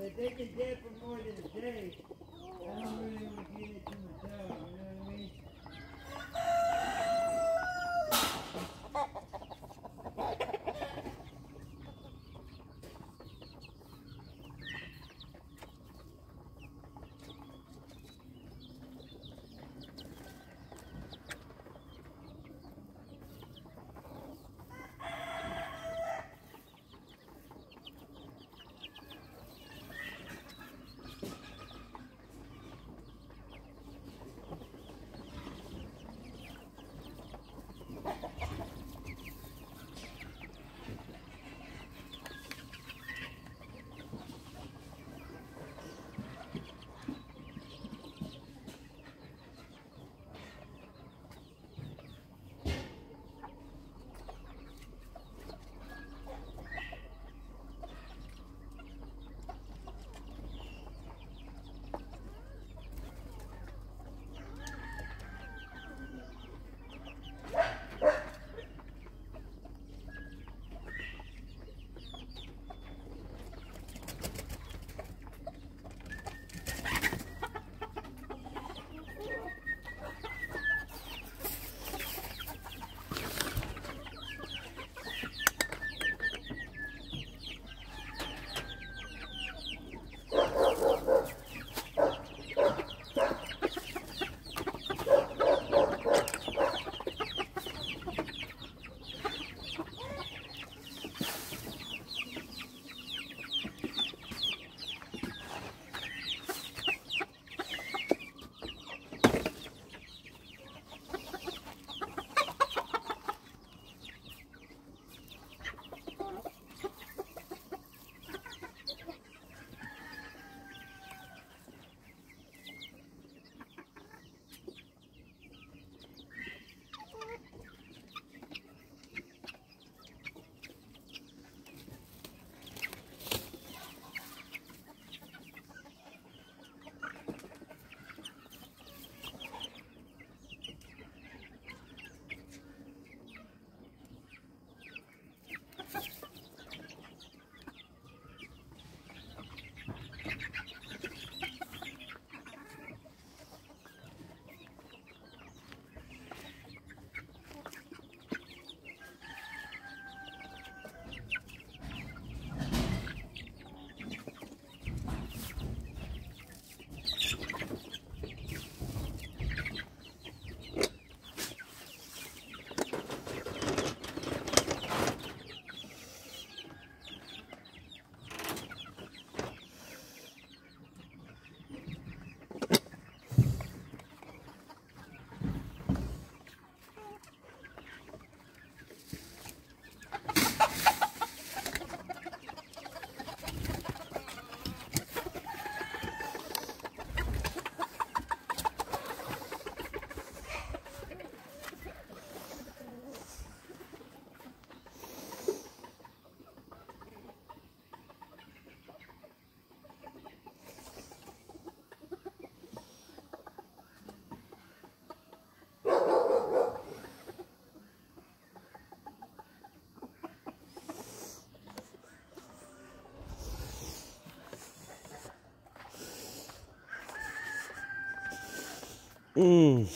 But they can dead for more than a day. Mm.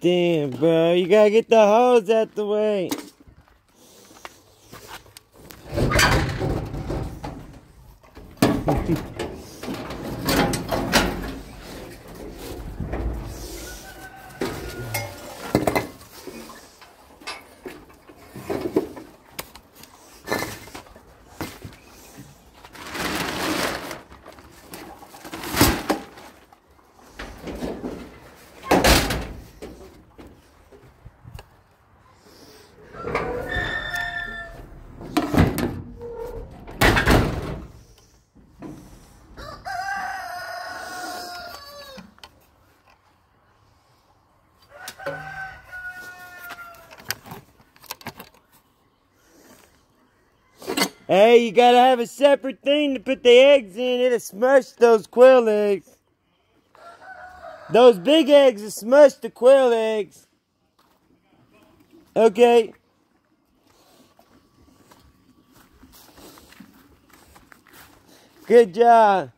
Damn, bro. You gotta get the hose out the way. Hey, you gotta have a separate thing to put the eggs in. It'll smush those quail eggs. Those big eggs will smush the quail eggs. Okay. Good job.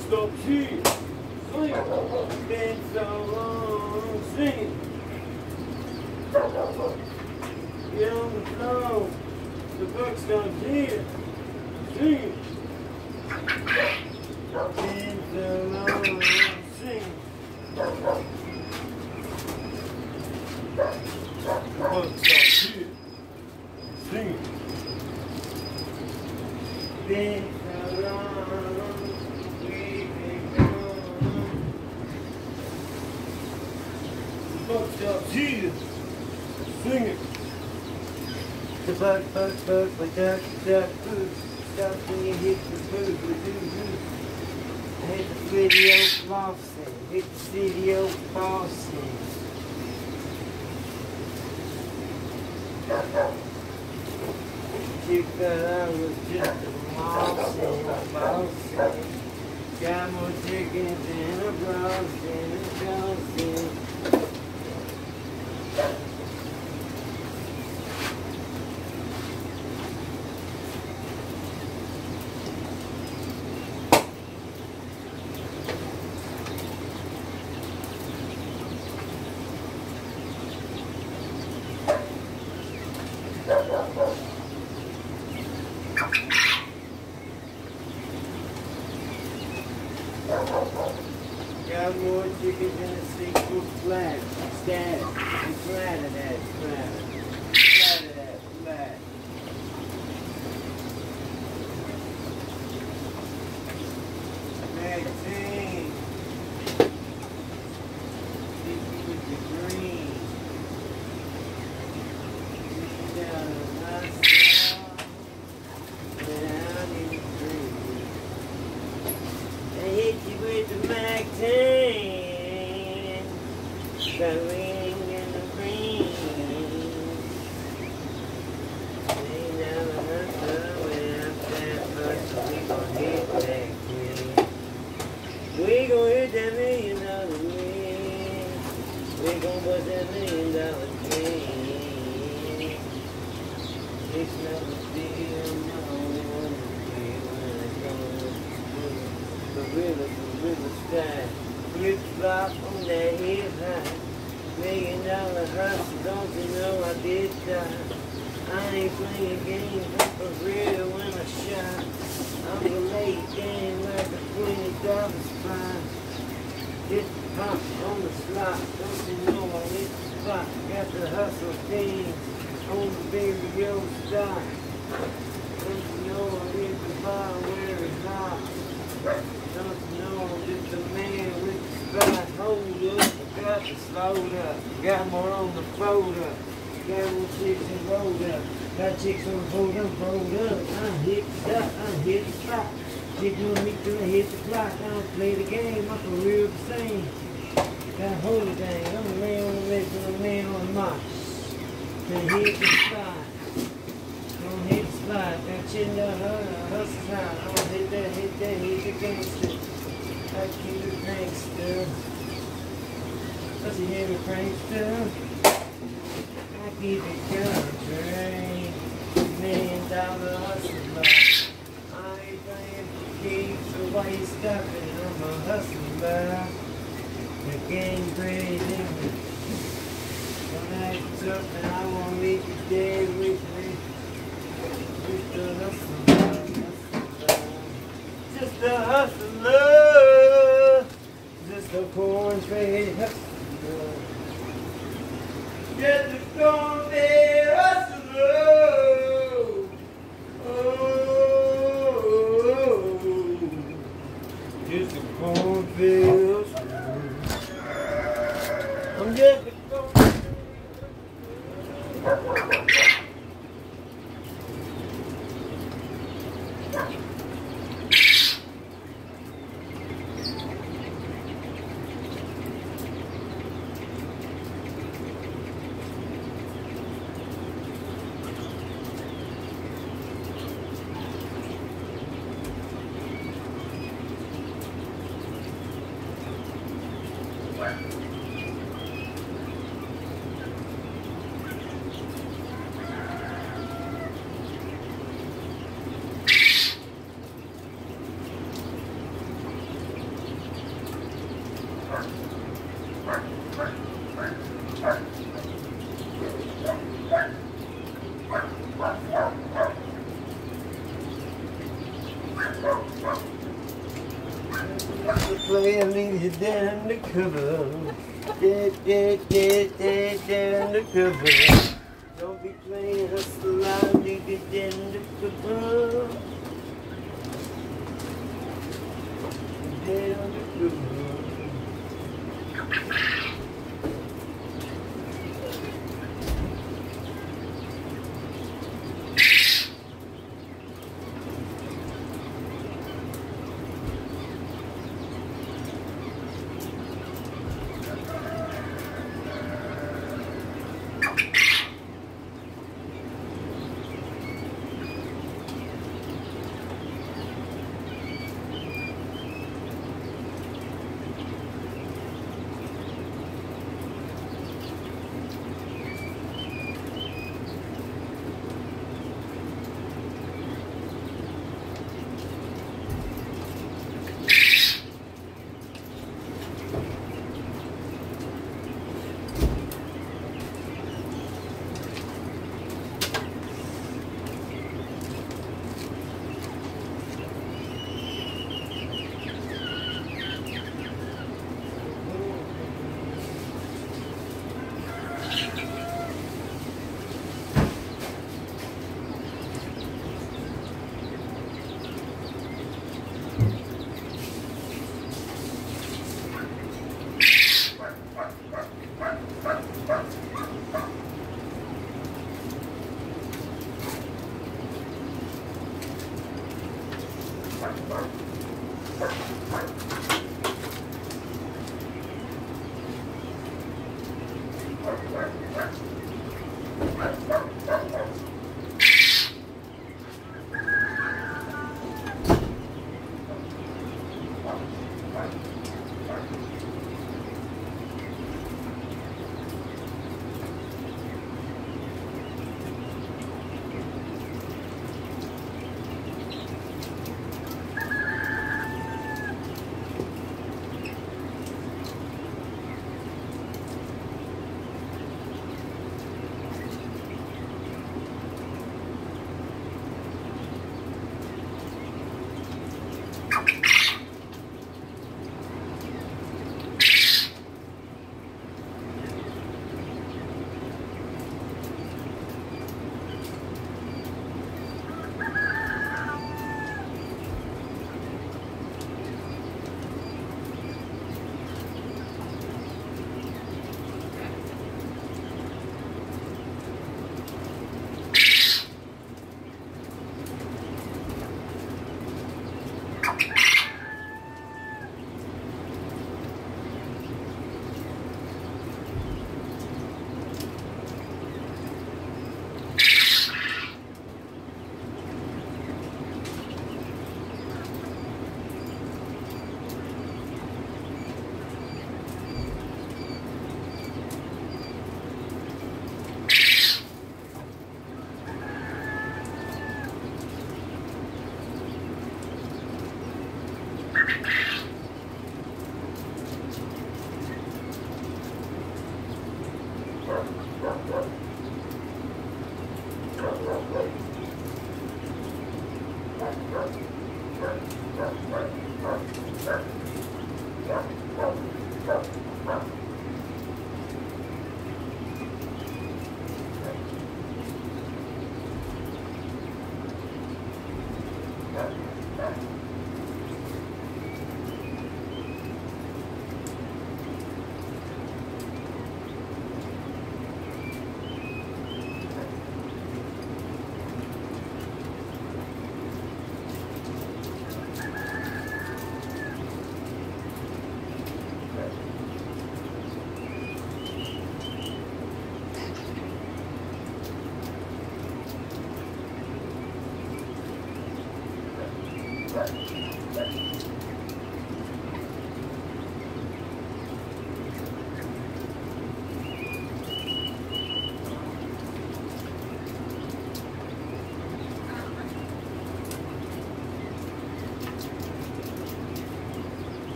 stop cheating. Been so long singing. Get on the floor. The buck's gone here. Singing. Been so long singing. The buck's gone here. Singing. Been Buck, buck, buck, but duck, duck, food. Stop when you hit the food, we do, do. Hit the video flossing, hit the video flossing. You thought I was just a mousing, mousing. Got more chickens than a blouse, than a blouse. the hustler, just a corn-fed hustler. Down the cover, down the cover.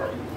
Right.